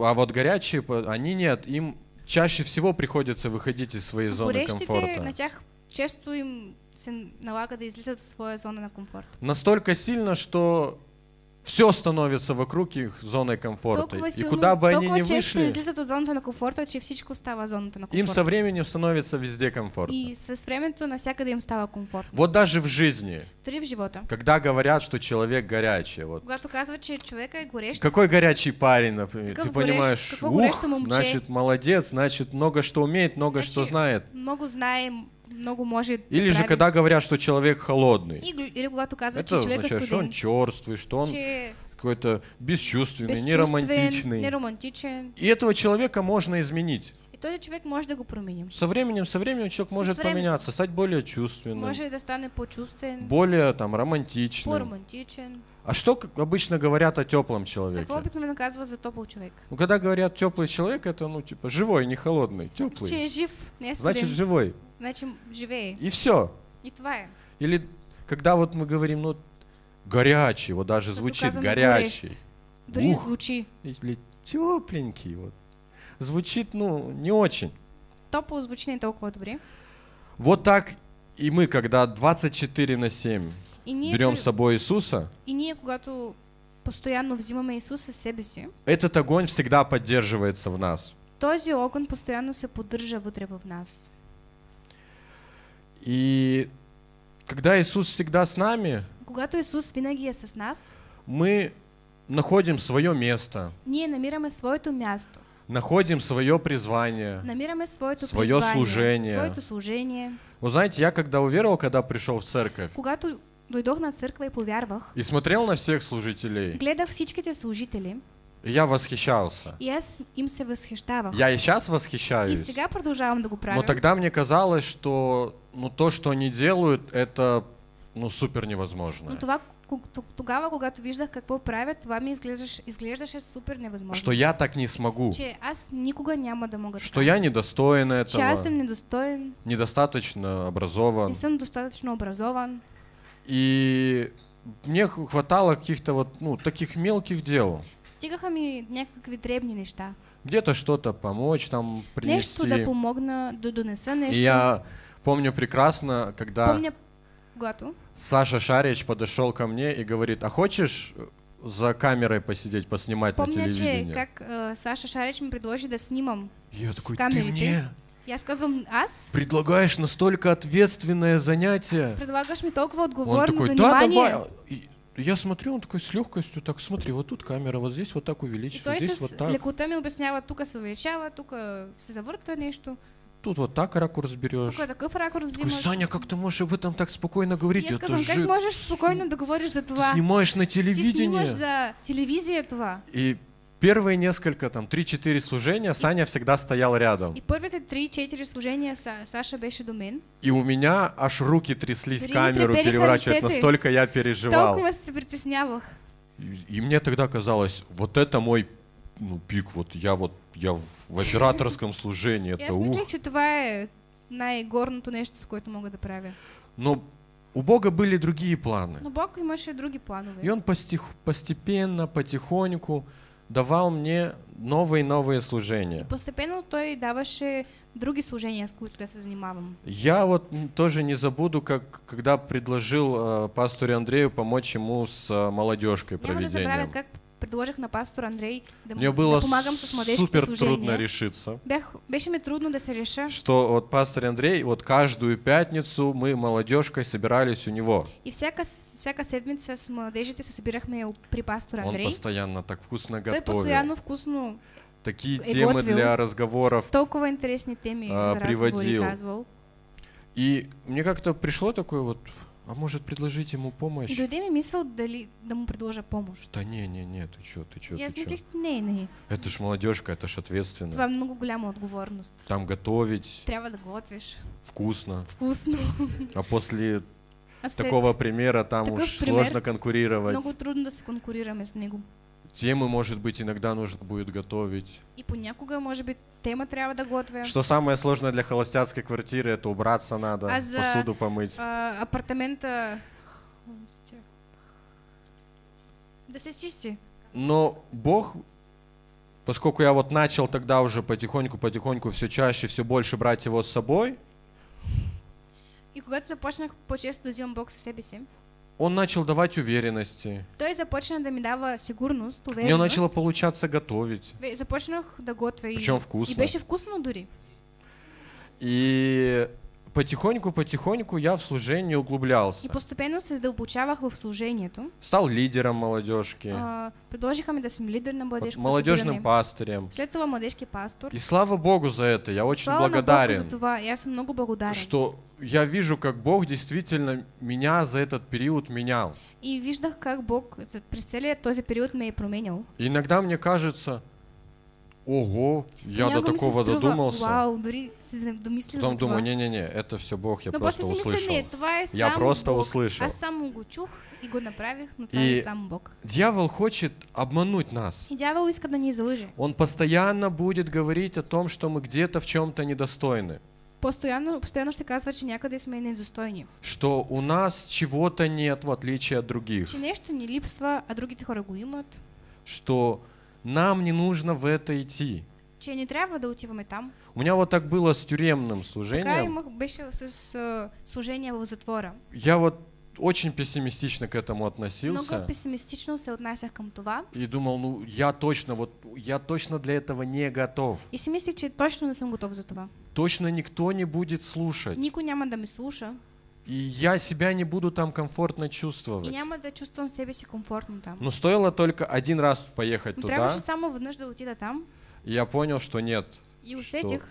[SPEAKER 1] А вот горячие, они нет, им чаще всего приходится выходить из своей зоны
[SPEAKER 2] Горещите,
[SPEAKER 1] комфорта.
[SPEAKER 2] на тях често им се налага да излизат от своя зона на комфорт.
[SPEAKER 1] Настолько сильно, что все становится вокруг их зоной комфорта.
[SPEAKER 2] Толкова
[SPEAKER 1] И
[SPEAKER 2] силно,
[SPEAKER 1] куда бы они
[SPEAKER 2] толкова
[SPEAKER 1] ни
[SPEAKER 2] често
[SPEAKER 1] вышли,
[SPEAKER 2] излизат от зоната на комфорта, че всичко става зоната на
[SPEAKER 1] им со временем становится везде комфортно.
[SPEAKER 2] И с времето навсякъде им става комфортно.
[SPEAKER 1] Вот даже в жизни,
[SPEAKER 2] Дори в живота.
[SPEAKER 1] когда говорят, что человек горячий, вот
[SPEAKER 2] Когато казва, че човека е горещ,
[SPEAKER 1] Какой горячий парень, например.
[SPEAKER 2] Каков
[SPEAKER 1] Ты
[SPEAKER 2] горещ-
[SPEAKER 1] понимаешь, ух, значит, молодец, значит, много что умеет, много что
[SPEAKER 2] Значи,
[SPEAKER 1] знает.
[SPEAKER 2] много знае, много може да
[SPEAKER 1] Или же, когда говорят, что человек холодный. Это означает, что он черствый, что он какой-то бесчувственный, неромантичный.
[SPEAKER 2] неромантичен.
[SPEAKER 1] И этого человека можно изменить.
[SPEAKER 2] Този човек може да го променим.
[SPEAKER 1] Со временем, со временем человек
[SPEAKER 2] С
[SPEAKER 1] может
[SPEAKER 2] временем.
[SPEAKER 1] поменяться, стать более чувственным,
[SPEAKER 2] Може да стане по-чувствен,
[SPEAKER 1] более там романтичным.
[SPEAKER 2] по-романтичен.
[SPEAKER 1] А что как обычно говорят о теплом человеке?
[SPEAKER 2] Какво обикновено казва за топъл човек?
[SPEAKER 1] Ну, когда говорят теплый человек, это ну типа живой, не холодный, теплый.
[SPEAKER 2] Че жив, не
[SPEAKER 1] Значит, живой.
[SPEAKER 2] Значи живее.
[SPEAKER 1] И все.
[SPEAKER 2] И това е.
[SPEAKER 1] Или когда вот мы говорим, ну, горячий, вот даже звучит горячий.
[SPEAKER 2] Дори
[SPEAKER 1] Ух.
[SPEAKER 2] звучи.
[SPEAKER 1] Или тепленький, вот. Звучит, ну, не очень.
[SPEAKER 2] Топъл звучи не толкова добре.
[SPEAKER 1] Вот так и мы, когда 24 на 7
[SPEAKER 2] И ние,
[SPEAKER 1] берем с собой Иисуса,
[SPEAKER 2] и ние когато постоянно взимаме Исус със себе си,
[SPEAKER 1] этот огонь всегда поддерживается в нас.
[SPEAKER 2] този огън постоянно се поддържа вътре в нас.
[SPEAKER 1] И когда Иисус всегда с нами,
[SPEAKER 2] Когато Исус винаги е с нас,
[SPEAKER 1] мы находим свое место,
[SPEAKER 2] ние намираме своето място,
[SPEAKER 1] находим свое призвание.
[SPEAKER 2] намираме своето
[SPEAKER 1] Свое
[SPEAKER 2] призвание,
[SPEAKER 1] служение.
[SPEAKER 2] своето служение.
[SPEAKER 1] Вы знаете, я когда уверовал, когда пришел в церковь,
[SPEAKER 2] Когато дойдох на църква и повярвах,
[SPEAKER 1] и смотрел на всех служителей,
[SPEAKER 2] гледах всичките служители
[SPEAKER 1] и я восхищался.
[SPEAKER 2] и аз им се възхищавах.
[SPEAKER 1] Я и сейчас
[SPEAKER 2] И
[SPEAKER 1] восхищаюсь.
[SPEAKER 2] сега продължавам да го правя.
[SPEAKER 1] Но тогда мне казалось, что ну, то, что они делают, это ну, супер невозможно.
[SPEAKER 2] Но това тогава, когато виждах какво правят, това ми изглеждаше, изглеждаше супер невъзможно.
[SPEAKER 1] Что я так не смогу.
[SPEAKER 2] Че аз никога няма да мога
[SPEAKER 1] Что я недостоин
[SPEAKER 2] Че аз съм
[SPEAKER 1] этого,
[SPEAKER 2] недостоен,
[SPEAKER 1] недостаточно образован.
[SPEAKER 2] не съм достатъчно образован.
[SPEAKER 1] И мне хватало каких-то вот, ну, таких мелких дел.
[SPEAKER 2] Стигаха ми някакви дребни неща.
[SPEAKER 1] Где-то что-то помочь, там
[SPEAKER 2] Нещо да
[SPEAKER 1] принести.
[SPEAKER 2] помогна, да донеса нещо.
[SPEAKER 1] И я помню прекрасно, когда
[SPEAKER 2] Помня, когато
[SPEAKER 1] Саша Шарич подошел ко мне и говорит, а хочешь э, за камерой посидеть, поснимать на
[SPEAKER 2] помня, че
[SPEAKER 1] телевидении?
[SPEAKER 2] как а, Саша Шарич ми предложи да снимам.
[SPEAKER 1] Я
[SPEAKER 2] с
[SPEAKER 1] такой, ты
[SPEAKER 2] камерите.
[SPEAKER 1] мне
[SPEAKER 2] аз казвам, аз?
[SPEAKER 1] предлагаешь настолько ответственное занятие?
[SPEAKER 2] Предлагаш ми толкова
[SPEAKER 1] Он
[SPEAKER 2] отговорно
[SPEAKER 1] такой, да,
[SPEAKER 2] занимание.
[SPEAKER 1] давай. И я смотрю, он такой с легкостью, так, смотри, вот тут камера, вот здесь вот так
[SPEAKER 2] той
[SPEAKER 1] здесь вот так,
[SPEAKER 2] лекота ми обяснява, тук се увеличава, тук се завъртва нещо,
[SPEAKER 1] тут вот так ракурс берешь.
[SPEAKER 2] тук такъв ракурс
[SPEAKER 1] Такой. Саня, как ты можешь об этом так спокойно говорить? Это
[SPEAKER 2] казвам, как
[SPEAKER 1] же
[SPEAKER 2] можеш спокойно да говориш за
[SPEAKER 1] ты
[SPEAKER 2] това?
[SPEAKER 1] снимаешь на
[SPEAKER 2] Ти снимаш
[SPEAKER 1] телевидении.
[SPEAKER 2] за телевизия това.
[SPEAKER 1] И первые несколько, там, 3-4 служения Саня всегда стоял рядом.
[SPEAKER 2] И първите 3-4 служения Са- Саша беше до мен.
[SPEAKER 1] И у меня аж руки тряслись
[SPEAKER 2] Дори
[SPEAKER 1] камеру переворачивать, настолько я переживал.
[SPEAKER 2] Толкова се притеснявах.
[SPEAKER 1] И, и мне тогда казалось, вот это мой ну, пик, вот я вот я в, операторском [LAUGHS] служении, это
[SPEAKER 2] аз мислех, че това е най-горното нещо, което мога да правя.
[SPEAKER 1] Но у Бога были другие планы.
[SPEAKER 2] Но Бог имаше други планове.
[SPEAKER 1] И Он постепенно, потихоньку давал мне новые и новые служения.
[SPEAKER 2] Постепенно той даваше други служения, с които да се занимавам.
[SPEAKER 1] Я вот тоже не забуду, как когда предложил э, пастору Андрею помочь ему с э, молодежкой
[SPEAKER 2] Няма да забравя
[SPEAKER 1] проведением.
[SPEAKER 2] как предложих на пастор Андрей да,
[SPEAKER 1] Мне было
[SPEAKER 2] да с
[SPEAKER 1] супер трудно решиться.
[SPEAKER 2] Бях, беше ми трудно да се реша.
[SPEAKER 1] Что вот пастор Андрей, вот каждую пятницу мы молодежкой собирались у него.
[SPEAKER 2] И всяка, всяка седмица с младежите се събирахме при пастор
[SPEAKER 1] Он
[SPEAKER 2] Андрей.
[SPEAKER 1] постоянно так вкусно
[SPEAKER 2] Той
[SPEAKER 1] готовил.
[SPEAKER 2] постоянно вкусно,
[SPEAKER 1] Такие темы для разговоров.
[SPEAKER 2] толкова интересни теми
[SPEAKER 1] А, приводил. И мне как-то пришло такое вот, а может предложить ему помощь?
[SPEAKER 2] дойде ми мисъл дали да му предложа помощ.
[SPEAKER 1] Да не, не, не, ты чё, ты чё,
[SPEAKER 2] И аз
[SPEAKER 1] ты чё?
[SPEAKER 2] мислих, не, не,
[SPEAKER 1] Это ж молодежка, это ж ответственно.
[SPEAKER 2] това е много голяма отговорност.
[SPEAKER 1] Там готовить
[SPEAKER 2] Трябва да готвиш
[SPEAKER 1] вкусно.
[SPEAKER 2] вкусно.
[SPEAKER 1] А после
[SPEAKER 2] А след
[SPEAKER 1] такого примера там
[SPEAKER 2] такъв
[SPEAKER 1] уж
[SPEAKER 2] пример
[SPEAKER 1] сложно конкурировать.
[SPEAKER 2] много трудно да се конкурираме с него.
[SPEAKER 1] Темы, может быть, иногда нужно будет готовить.
[SPEAKER 2] И понякога, може би, тема трябва да готвя.
[SPEAKER 1] Что самое сложное для холостяцкой квартиры, это убраться надо,
[SPEAKER 2] А за-
[SPEAKER 1] посуду помыть.
[SPEAKER 2] А, апартамента... Да се чисти.
[SPEAKER 1] Но Бог, поскольку я вот начал тогда уже потихоньку-потихоньку все чаще, все больше брать его с собой,
[SPEAKER 2] И когато започнах по-често да взимам Бог със себе си,
[SPEAKER 1] Он начал давать уверенности.
[SPEAKER 2] той започна да ми дава сигурност,
[SPEAKER 1] Мне
[SPEAKER 2] увереност.
[SPEAKER 1] начало получаться готовить.
[SPEAKER 2] Започнах да готвя и,
[SPEAKER 1] Причем
[SPEAKER 2] и
[SPEAKER 1] вкусно.
[SPEAKER 2] беше вкусно дори.
[SPEAKER 1] И потихоньку-потихоньку я в служении углублялся.
[SPEAKER 2] И постепенно се задълбочавах в служението.
[SPEAKER 1] Стал лидером молодежки,
[SPEAKER 2] А, предложиха ми да съм лидер на младежко
[SPEAKER 1] молодежным пастырем.
[SPEAKER 2] След това младежки пастор.
[SPEAKER 1] И слава Богу за это, я очень
[SPEAKER 2] Слава на Богу за
[SPEAKER 1] благодарен,
[SPEAKER 2] това. И аз съм много благодарен.
[SPEAKER 1] что я вижу, как Бог действительно меня за этот период менял.
[SPEAKER 2] И виждах как Бог през целият този период ме е променял.
[SPEAKER 1] И иногда мне кажется, ого, я до такого додумался.
[SPEAKER 2] Вау,
[SPEAKER 1] Потом думаю, не-не-не, это все Бог, я
[SPEAKER 2] но
[SPEAKER 1] просто
[SPEAKER 2] си мисля,
[SPEAKER 1] услышал.
[SPEAKER 2] не,
[SPEAKER 1] Я просто
[SPEAKER 2] Бог.
[SPEAKER 1] услышал.
[SPEAKER 2] Аз само го чух и го направих, но това
[SPEAKER 1] И-
[SPEAKER 2] е само Бог.
[SPEAKER 1] Дьявол хочет обмануть нас.
[SPEAKER 2] И дявол иска да ни излъже.
[SPEAKER 1] Он постоянно будет говорить о том, что мы где-то в чем-то недостойны,
[SPEAKER 2] Постоянно, постоянно ще казва, че някъде сме недостойни.
[SPEAKER 1] что у нас чего-то нет, в отличие от других,
[SPEAKER 2] Че нещо ни липсва, а другите хора го имат.
[SPEAKER 1] что нам не нужно в это идти.
[SPEAKER 2] Че не трябва да отиваме там.
[SPEAKER 1] У меня вот так было с тюремным
[SPEAKER 2] Така
[SPEAKER 1] служением.
[SPEAKER 2] имах, беше с а, служение в затвора.
[SPEAKER 1] Я вот очень пессимистично к этому
[SPEAKER 2] Много
[SPEAKER 1] относился
[SPEAKER 2] песимистично се отнасях към това.
[SPEAKER 1] и думал, ну я точно вот я точно для этого не готов.
[SPEAKER 2] И си мислих, че точно не съм готов за това.
[SPEAKER 1] Точно никто не будет слушать.
[SPEAKER 2] Никой няма да ме слуша
[SPEAKER 1] И я себя не буду там комфортно чувствовать.
[SPEAKER 2] няма да чувствам себе си комфортно там.
[SPEAKER 1] Но стоило только один раз поехать
[SPEAKER 2] Но
[SPEAKER 1] туда,
[SPEAKER 2] трябваше само веднъж да отида там
[SPEAKER 1] и я понял, что нет.
[SPEAKER 2] и усетих,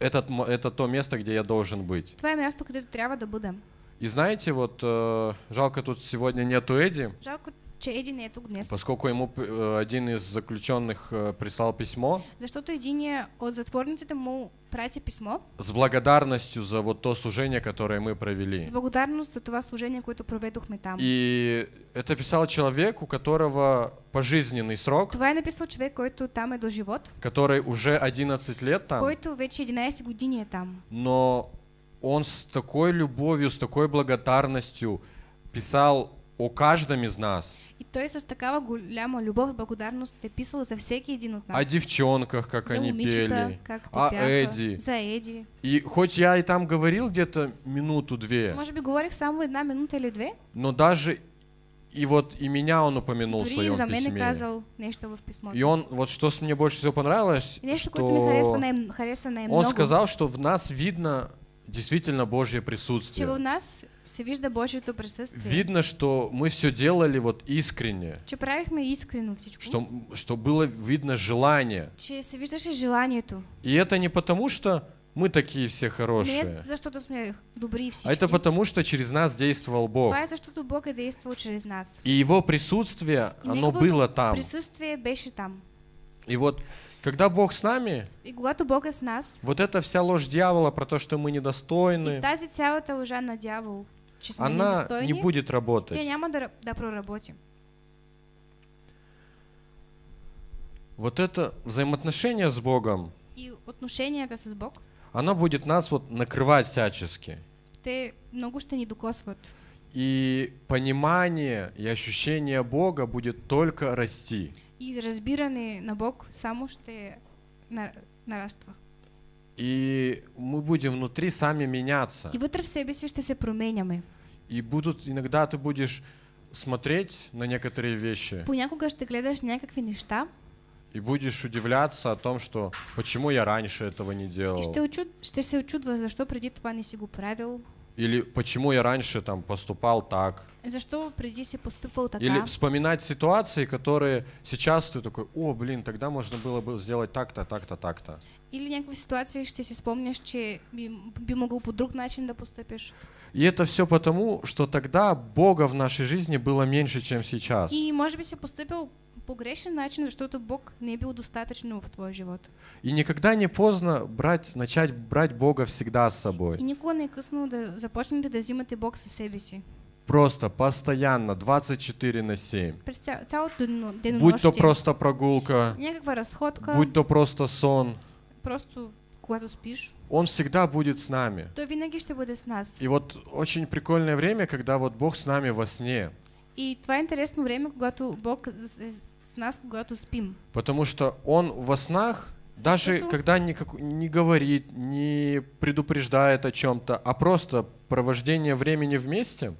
[SPEAKER 1] Этот, м- это то место, где я должен быть.
[SPEAKER 2] това е място, където трябва да бъдем.
[SPEAKER 1] И знаете, вот э, жалко тут сегодня нету Эди,
[SPEAKER 2] Жалко, че Еди не е тук днес,
[SPEAKER 1] поскольку ему э, один из заключенных э, прислал письмо.
[SPEAKER 2] Защото един от затворниците му прати писмо
[SPEAKER 1] с благодарностью за вот то служение, которое мы провели.
[SPEAKER 2] с благодарност за това служение, което проведохме там.
[SPEAKER 1] И это писал человек, у которого пожизненный срок,
[SPEAKER 2] Това е написал човек, който там е до живот,
[SPEAKER 1] который уже 11 лет там,
[SPEAKER 2] който вече 11 години е там.
[SPEAKER 1] но он с такой любовью, с такой благодарностью писал о каждом из нас,
[SPEAKER 2] И той с такава голяма любов и благодарност е писал за всеки един от нас.
[SPEAKER 1] о девчонках, как
[SPEAKER 2] за
[SPEAKER 1] они
[SPEAKER 2] момичета,
[SPEAKER 1] пели,
[SPEAKER 2] как те
[SPEAKER 1] о
[SPEAKER 2] пяха,
[SPEAKER 1] Эди.
[SPEAKER 2] за Еди.
[SPEAKER 1] И хоть я и там говорил где-то минуту-две,
[SPEAKER 2] Може би говорих само една минута или две,
[SPEAKER 1] но даже и вот и меня он упомянул в
[SPEAKER 2] дори и
[SPEAKER 1] своем
[SPEAKER 2] за
[SPEAKER 1] письме.
[SPEAKER 2] казал нещо в писмото.
[SPEAKER 1] И он, вот что мне больше всего понравилось,
[SPEAKER 2] харесва,
[SPEAKER 1] что
[SPEAKER 2] най- хареса
[SPEAKER 1] он
[SPEAKER 2] най-много.
[SPEAKER 1] сказал, что в нас видно действительно Божье
[SPEAKER 2] че в
[SPEAKER 1] присутствие.
[SPEAKER 2] нас се вижда Божието присъствие.
[SPEAKER 1] Видно, что мы все делали вот искренне,
[SPEAKER 2] Че правихме всичко.
[SPEAKER 1] что, что было видно желание.
[SPEAKER 2] Че се виждаше желанието.
[SPEAKER 1] И это не потому, что мы такие все
[SPEAKER 2] Не е
[SPEAKER 1] хорошие,
[SPEAKER 2] защото сме добри всички.
[SPEAKER 1] а это потому, что через нас действовал Бог.
[SPEAKER 2] Това е защото Бог е действал чрез нас.
[SPEAKER 1] И Его присутствие,
[SPEAKER 2] И
[SPEAKER 1] оно было там.
[SPEAKER 2] Присъствие беше там.
[SPEAKER 1] И вот, когда Бог с нами,
[SPEAKER 2] И когато Бог е с нас,
[SPEAKER 1] вот эта вся ложь дьявола про то, что мы
[SPEAKER 2] и
[SPEAKER 1] недостойны,
[SPEAKER 2] тази цялата лъжа на дявол, че сме
[SPEAKER 1] она
[SPEAKER 2] недостойни,
[SPEAKER 1] не будет
[SPEAKER 2] тя
[SPEAKER 1] работать.
[SPEAKER 2] няма да, да проработи.
[SPEAKER 1] Вот это взаимоотношение с Богом,
[SPEAKER 2] И отношенията с Бог,
[SPEAKER 1] оно будет нас вот накрывать всячески.
[SPEAKER 2] те много ще ни докосват.
[SPEAKER 1] И понимание и ощущение Бога будет только расти.
[SPEAKER 2] И разбиране на Бог само ще на- нараства.
[SPEAKER 1] И мы будем внутри сами меняться.
[SPEAKER 2] И вътре в себе ще се променяме.
[SPEAKER 1] И будут, иногда ты будешь смотреть на некоторые вещи
[SPEAKER 2] Понякога ще гледаш някакви неща
[SPEAKER 1] и будешь удивляться о том, что почему я раньше этого не
[SPEAKER 2] и
[SPEAKER 1] делал.
[SPEAKER 2] ще, очуд, ще се очудва защо преди това не си го правил,
[SPEAKER 1] Или почему я раньше там поступал так.
[SPEAKER 2] защо преди си поступал така.
[SPEAKER 1] Или вспоминать ситуации, которые сейчас ты такой, о, блин, тогда можно было бы сделать так-то, так-то, так-то.
[SPEAKER 2] Или някакви ситуации ще си спомняш, че би, би могъл по друг начин да постъпиш.
[SPEAKER 1] И это все потому, что тогда Бога в нашей жизни было меньше, чем сейчас.
[SPEAKER 2] И може би си постъпил по грешен начин, защото Бог не е бил достатъчно в твоя живот.
[SPEAKER 1] И никогда не поздно брать, начать брать Бога всегда с
[SPEAKER 2] И
[SPEAKER 1] собой.
[SPEAKER 2] никога не е късно да започнете да взимате Бог със себе си.
[SPEAKER 1] Просто, постоянно, 24 на 7.
[SPEAKER 2] През ця, цялото дено-
[SPEAKER 1] Будь то просто прогулка,
[SPEAKER 2] разходка,
[SPEAKER 1] будь то просто сон,
[SPEAKER 2] просто когато спиш.
[SPEAKER 1] Он всегда будет с нами.
[SPEAKER 2] Той винаги ще бъде с нас.
[SPEAKER 1] И вот очень прикольное время, когда вот Бог с нами во сне.
[SPEAKER 2] И това е интересно време, когато Бог е с нас, когато спим.
[SPEAKER 1] Потому что Он во снах, даже
[SPEAKER 2] Что-то-
[SPEAKER 1] когда никак- не говорит, не предупреждает о чем-то, а просто провождение времени вместе,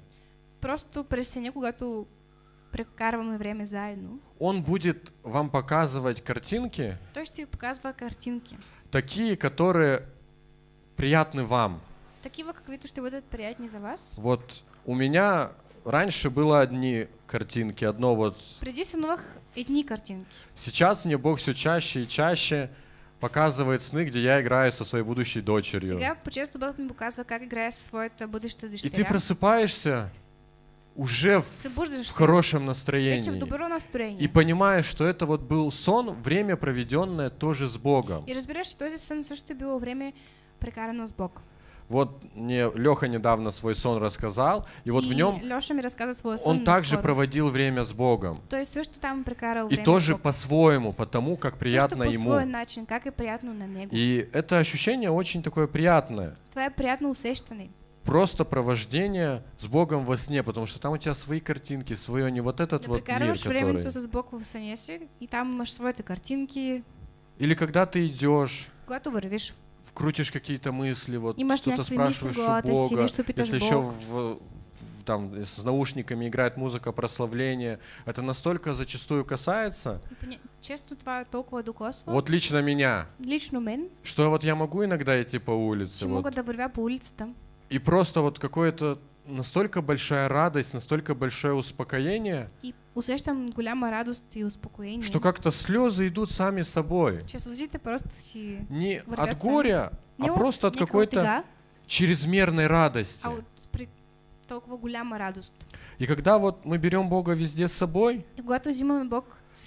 [SPEAKER 2] Просто през съня, когато прекарваме време заедно,
[SPEAKER 1] Он будет вам показывать картинки,
[SPEAKER 2] той ще ви показва картинки.
[SPEAKER 1] такие, которые приятны вам.
[SPEAKER 2] Такива, каквито ще бъдат приятни за вас.
[SPEAKER 1] Вот у меня раньше было одни картинки, одно вот.
[SPEAKER 2] Преди сънувах едни картинки.
[SPEAKER 1] Сейчас мне Бог все чаще и чаще показывает сны, где я играю со своей будущей дочерью.
[SPEAKER 2] Сега по-често Бог ми показва как играе със своята бъдеща
[SPEAKER 1] И ты просыпаешься уже в, в
[SPEAKER 2] се.
[SPEAKER 1] хорошем
[SPEAKER 2] Вече в
[SPEAKER 1] настроении. И понимаешь, что это вот был сон, время, проведенное тоже с Богом.
[SPEAKER 2] И разбираш, че този сън също е било време прекарано с Бог.
[SPEAKER 1] Вот мне Леха недавно свой сон рассказал, и вот в
[SPEAKER 2] и
[SPEAKER 1] нем
[SPEAKER 2] Леша ми разказа своя сън
[SPEAKER 1] он также
[SPEAKER 2] наскоро.
[SPEAKER 1] проводил время с Богом.
[SPEAKER 2] Той също там прекарал
[SPEAKER 1] И тоже по-своему, потому как приятно
[SPEAKER 2] също по
[SPEAKER 1] ему.
[SPEAKER 2] начин, как е приятно на него.
[SPEAKER 1] И это ощущение очень такое приятное.
[SPEAKER 2] Това е приятно усещане.
[SPEAKER 1] Просто провождение с Богом во сне, потому что там у тебя свои картинки, свое, не вот этот
[SPEAKER 2] Да
[SPEAKER 1] вот мир,
[SPEAKER 2] прекарваш времето
[SPEAKER 1] который...
[SPEAKER 2] с Бог в съня си и там имаш своите картинки,
[SPEAKER 1] Или когда ты идешь,
[SPEAKER 2] когато вървиш.
[SPEAKER 1] Вкрутишь какие-то мысли, вот что-то спрашиваешь у Бога. Если еще в, там с наушниками играет музыка прославления, это настолько зачастую касается,
[SPEAKER 2] често това толкова докосва.
[SPEAKER 1] вот лично меня,
[SPEAKER 2] Лично мен,
[SPEAKER 1] что вот я могу иногда идти по улице,
[SPEAKER 2] че
[SPEAKER 1] вот,
[SPEAKER 2] да вървя по улицата
[SPEAKER 1] и просто вот какое-то настолько большая радость, настолько большое успокоение,
[SPEAKER 2] и усещам голяма радост и успокоение.
[SPEAKER 1] что как-то слезы идут сами собой.
[SPEAKER 2] Че сълзите просто си...
[SPEAKER 1] Не от горя,
[SPEAKER 2] Не
[SPEAKER 1] а
[SPEAKER 2] от
[SPEAKER 1] просто от какой-то чрезмерной радости.
[SPEAKER 2] а от при толкова голяма радост.
[SPEAKER 1] И когда вот мы берем Бога везде с собой,
[SPEAKER 2] И Бог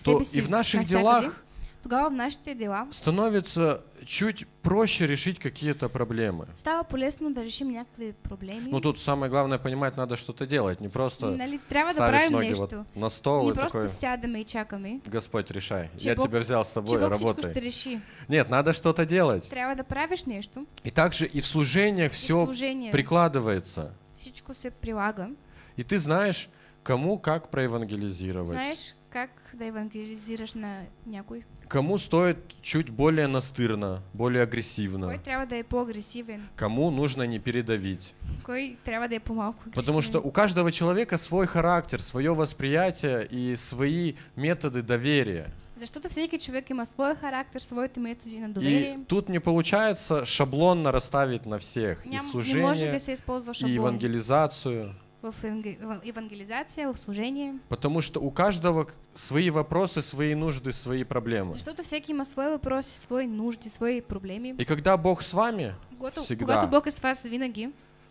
[SPEAKER 1] то и в наших делах
[SPEAKER 2] тогава в нашите дела
[SPEAKER 1] становится чуть проще решить какие-то проблемы.
[SPEAKER 2] става полезно да решим някакви проблеми.
[SPEAKER 1] Ну тут самое главное понимать, надо что-то делать, не просто
[SPEAKER 2] нали, трябва да правим
[SPEAKER 1] ноги
[SPEAKER 2] нещо.
[SPEAKER 1] вот на стол
[SPEAKER 2] Не
[SPEAKER 1] и
[SPEAKER 2] просто
[SPEAKER 1] такой,
[SPEAKER 2] сядаме и чакаме,
[SPEAKER 1] Господь, решай.
[SPEAKER 2] Че
[SPEAKER 1] Я
[SPEAKER 2] Бог-
[SPEAKER 1] тебя взял с собой,
[SPEAKER 2] Бог
[SPEAKER 1] работай.
[SPEAKER 2] ще реши.
[SPEAKER 1] Нет, надо что-то делать.
[SPEAKER 2] Трябва да правиш нещо
[SPEAKER 1] И также и в служениях
[SPEAKER 2] и в
[SPEAKER 1] все
[SPEAKER 2] служение
[SPEAKER 1] прикладывается.
[SPEAKER 2] всичко се прилага.
[SPEAKER 1] И ты знаешь, кому как проевангелизировать.
[SPEAKER 2] Знаеш как да евангелизираш на някой?
[SPEAKER 1] Кому стоит чуть более настырно, более
[SPEAKER 2] Кой
[SPEAKER 1] агрессивно.
[SPEAKER 2] трябва да е по-агресивен?
[SPEAKER 1] Кому нужно не передавить.
[SPEAKER 2] Кой трябва да е по-малко?
[SPEAKER 1] Потому что у каждого человека свой характер, свое восприятие и свои методы доверия.
[SPEAKER 2] Защото всеки човек има свой характер, своите методи на
[SPEAKER 1] И
[SPEAKER 2] доверие.
[SPEAKER 1] тут не получается шаблонно расставить на всех и
[SPEAKER 2] Ням, не може
[SPEAKER 1] служение,
[SPEAKER 2] да се използва
[SPEAKER 1] и
[SPEAKER 2] шаблон
[SPEAKER 1] евангелизацию,
[SPEAKER 2] в еванге- в служение.
[SPEAKER 1] потому что у каждого свои вопросы, свои нужды, свои проблемы.
[SPEAKER 2] Защото всеки има свои въпроси, свои нужди, свои проблеми.
[SPEAKER 1] И когда Бог с вами,
[SPEAKER 2] Когато,
[SPEAKER 1] всегда.
[SPEAKER 2] когато Бог с вас винаги,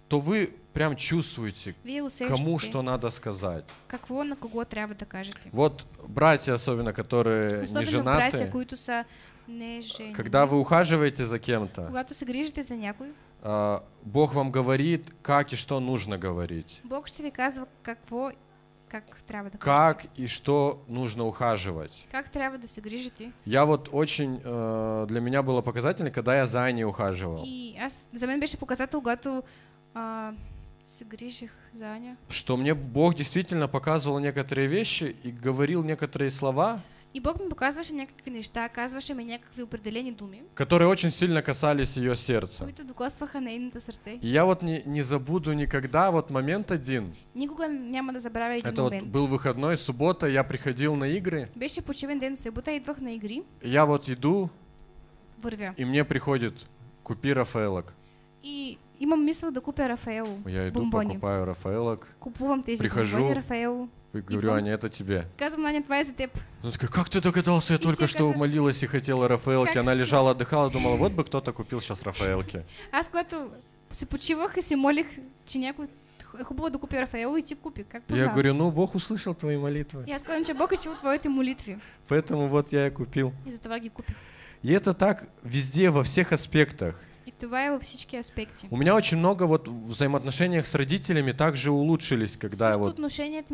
[SPEAKER 1] то вы прям чувствуете, кому что надо сказать.
[SPEAKER 2] какво на кого трябва да кажете.
[SPEAKER 1] Вот братья, особенно которые не
[SPEAKER 2] Особено братя,
[SPEAKER 1] женаты,
[SPEAKER 2] които са не жени.
[SPEAKER 1] когда вы ухаживаете за кем-то,
[SPEAKER 2] Когато се грижите за някой,
[SPEAKER 1] Бог вам говорит, как и что нужно говорить,
[SPEAKER 2] Бог ще ви казва какво, как трябва да
[SPEAKER 1] как и что нужно ухаживать.
[SPEAKER 2] Как трябва да се грижите.
[SPEAKER 1] Я вот очень, э, для меня было показательно, когда я за Аней ухаживал,
[SPEAKER 2] И аз, за мен беше показател, когато а, се грижих за Аня.
[SPEAKER 1] что мне Бог действительно показывал некоторые вещи и говорил некоторые слова,
[SPEAKER 2] И Бог ми показваше някакви неща, казваше ми някакви определени думи,
[SPEAKER 1] которые очень сильно касались ее сердца.
[SPEAKER 2] които докосваха нейното сърце.
[SPEAKER 1] И я вот не, не забуду никогда вот момент один.
[SPEAKER 2] Никога няма да забравя един
[SPEAKER 1] Это вот
[SPEAKER 2] момент.
[SPEAKER 1] был выходной, суббота, я приходил на игры,
[SPEAKER 2] Беше почивен ден, събота, идвах на игри,
[SPEAKER 1] я вот иду,
[SPEAKER 2] вървя.
[SPEAKER 1] и мне приходит, купи Рафаэлок.
[SPEAKER 2] И имам мисъл да купя Рафаел
[SPEAKER 1] Я иду,
[SPEAKER 2] бомбони.
[SPEAKER 1] покупаю Рафаэлок,
[SPEAKER 2] Купувам тези
[SPEAKER 1] Прихожу.
[SPEAKER 2] бомбони Рафаел.
[SPEAKER 1] и говорю. Аня, это тебе.
[SPEAKER 2] Казвам, Аня, това е за теб.
[SPEAKER 1] Она такая, как ты догадался? Я
[SPEAKER 2] И
[SPEAKER 1] только что
[SPEAKER 2] каза-
[SPEAKER 1] молилась и хотела Рафаэлки.
[SPEAKER 2] Как
[SPEAKER 1] Она
[SPEAKER 2] с-
[SPEAKER 1] лежала, отдыхала, думала, вот бы кто-то купил сейчас Рафаэлки.
[SPEAKER 2] Аз, когато се почивах и се молих, че някой хубаво да купи Рафаел и ти купи. Как
[SPEAKER 1] Я
[SPEAKER 2] познавам?
[SPEAKER 1] говорю, ну, Бог услышал твои молитвы.
[SPEAKER 2] И аз казвам, че Бог е чул твоите молитви.
[SPEAKER 1] Поэтому вот я и купил.
[SPEAKER 2] И затова ги купих.
[SPEAKER 1] И это так везде, во всех аспектах.
[SPEAKER 2] И това е във всички аспекти.
[SPEAKER 1] У меня очень много вот в взаимоотношениях с родителями также улучшились, когда
[SPEAKER 2] Също
[SPEAKER 1] вот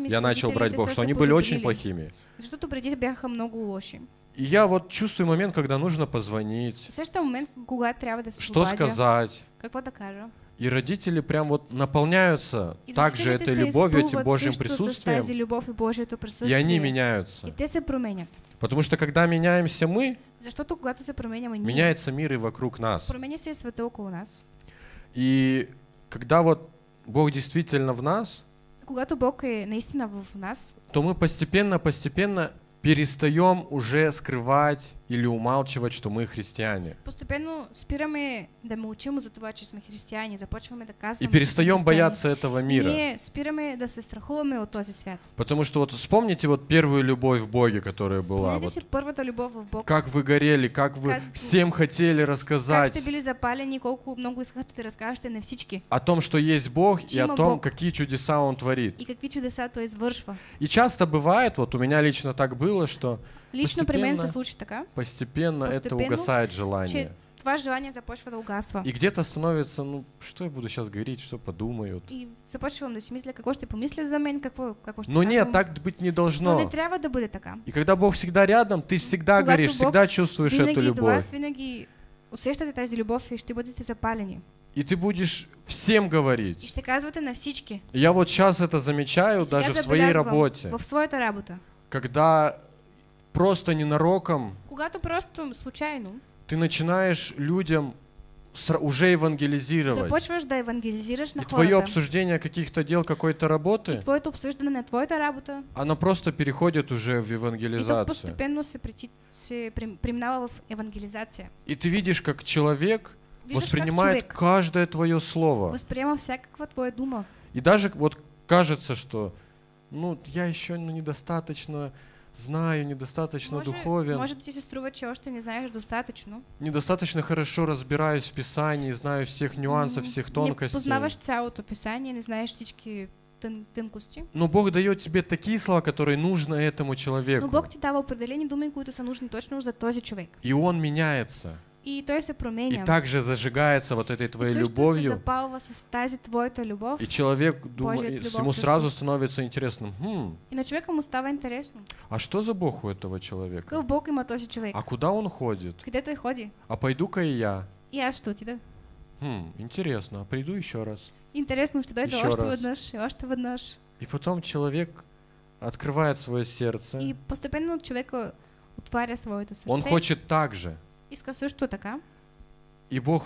[SPEAKER 1] я начал брать Бог, что они были очень плохими.
[SPEAKER 2] Защото преди бяха много лоши.
[SPEAKER 1] И я вот чувствую момент, когда нужно позвонить,
[SPEAKER 2] Усещам момент, когато трябва да се
[SPEAKER 1] что сказать.
[SPEAKER 2] какво да кажа.
[SPEAKER 1] И родители прям вот наполняются
[SPEAKER 2] И
[SPEAKER 1] также этой любовью, этим Божьим присутствием,
[SPEAKER 2] тази любов и Божието
[SPEAKER 1] и
[SPEAKER 2] присъствие.
[SPEAKER 1] они меняются.
[SPEAKER 2] И те се променят.
[SPEAKER 1] Потому что когда меняемся мы,
[SPEAKER 2] Защото когато се променяме ние,
[SPEAKER 1] меняется мир и вокруг нас.
[SPEAKER 2] променя се и света около нас.
[SPEAKER 1] И когда вот Бог действительно в нас,
[SPEAKER 2] Когато Бог е наистина в нас,
[SPEAKER 1] то мы постепенно-постепенно перестаем уже скрывать или умалчивать, что мы христиане.
[SPEAKER 2] постепенно спираме да мълчим за това, че сме християни, започваме да
[SPEAKER 1] И
[SPEAKER 2] казваме, сме
[SPEAKER 1] перестаем бояться этого мира.
[SPEAKER 2] Ние спираме да се страхуваме от този свят.
[SPEAKER 1] Потому что вот вспомните вот первую любовь в Боге, которая была. Вот
[SPEAKER 2] първата любов в Бог.
[SPEAKER 1] как вы горели, как вы
[SPEAKER 2] Как-
[SPEAKER 1] всем хотели
[SPEAKER 2] Как
[SPEAKER 1] рассказать
[SPEAKER 2] сте били запалени, колко много искахте да разкажете на всички.
[SPEAKER 1] о том, что есть Бог, и о том,
[SPEAKER 2] Бог?
[SPEAKER 1] какие чудеса Он творит.
[SPEAKER 2] И какви чудеса той извършва.
[SPEAKER 1] И часто бывает, вот у меня лично так было, что
[SPEAKER 2] Лично при мен
[SPEAKER 1] Постепенно.
[SPEAKER 2] се случи така,
[SPEAKER 1] постепенно, это
[SPEAKER 2] Постепенно,
[SPEAKER 1] угасает желание.
[SPEAKER 2] че това желание започва да угасва.
[SPEAKER 1] И где-то становится, ну, что я буду сейчас говорить, что подумают.
[SPEAKER 2] И започвам да си мисля какво ще помисля за мен, какво, какво ще
[SPEAKER 1] Но нет, так быть не
[SPEAKER 2] Но
[SPEAKER 1] должно.
[SPEAKER 2] не трябва да бъде така.
[SPEAKER 1] И когда Бог всегда рядом, ты всегда
[SPEAKER 2] Когато
[SPEAKER 1] горишь,
[SPEAKER 2] Бог
[SPEAKER 1] всегда чувствуешь эту
[SPEAKER 2] Винаги до
[SPEAKER 1] любовь.
[SPEAKER 2] вас, винаги усещате тази любов и ще бъдете запалени.
[SPEAKER 1] И ты будешь всем
[SPEAKER 2] И
[SPEAKER 1] говорить.
[SPEAKER 2] ще казвате на всички.
[SPEAKER 1] И Я вот сейчас это замечаю
[SPEAKER 2] Сега
[SPEAKER 1] даже в своей работе,
[SPEAKER 2] В своята работа.
[SPEAKER 1] когда просто ненароком
[SPEAKER 2] Когато просто случайно
[SPEAKER 1] ты начинаешь людям уже евангелизировать.
[SPEAKER 2] започваш да евангелизираш на
[SPEAKER 1] И твое обсуждение каких-то дел, какой-то работы,
[SPEAKER 2] Твоето обсъждане на твоята работа,
[SPEAKER 1] оно просто переходит уже в
[SPEAKER 2] и
[SPEAKER 1] евангелизацию.
[SPEAKER 2] постепенно се, прити, се преминава в евангелизация.
[SPEAKER 1] И ты видишь, как человек
[SPEAKER 2] Виждаш
[SPEAKER 1] воспринимает
[SPEAKER 2] как
[SPEAKER 1] каждое твое слово.
[SPEAKER 2] възприема всякаква твоя дума.
[SPEAKER 1] И даже вот кажется, что ну я еще ну, недостаточно знаю, недостаточно
[SPEAKER 2] Може,
[SPEAKER 1] духовен,
[SPEAKER 2] може да ти се струва, че още не знаеш достатъчно.
[SPEAKER 1] недостаточно хорошо разбираюсь в Писании, знаю всех нюансов, всех
[SPEAKER 2] Не
[SPEAKER 1] тонкостей.
[SPEAKER 2] познаваш цялото писание, не знаеш всички тън, тънкости.
[SPEAKER 1] Но Бог дает тебе такие слова, которые нужно этому человеку.
[SPEAKER 2] Но Бог ти дава определени думи, които са нужни точно за този човек.
[SPEAKER 1] И он меняется.
[SPEAKER 2] И той се променя.
[SPEAKER 1] И также зажигается вот этой
[SPEAKER 2] И
[SPEAKER 1] твоей
[SPEAKER 2] се
[SPEAKER 1] любовью.
[SPEAKER 2] запалва с тази твоята любов.
[SPEAKER 1] И человек думает,
[SPEAKER 2] любовь
[SPEAKER 1] ему сразу
[SPEAKER 2] что-
[SPEAKER 1] становится интересным. «Хм,
[SPEAKER 2] И на човека му става интересно.
[SPEAKER 1] а что за Бог у этого человека?
[SPEAKER 2] Какъв Бог има този човек?
[SPEAKER 1] А куда он ходит?
[SPEAKER 2] Къде той ходи?
[SPEAKER 1] А пойду-ка и я.
[SPEAKER 2] И аз ще отида.
[SPEAKER 1] Хм, интересно, а приду еще раз.
[SPEAKER 2] Интересно, ще дойда
[SPEAKER 1] Еще
[SPEAKER 2] още
[SPEAKER 1] раз.
[SPEAKER 2] веднъж, и.
[SPEAKER 1] И потом человек открывает свое сердце.
[SPEAKER 2] И постепенно човека отваря своето сърце.
[SPEAKER 1] Он хочет так же.
[SPEAKER 2] Иска също така.
[SPEAKER 1] И Бог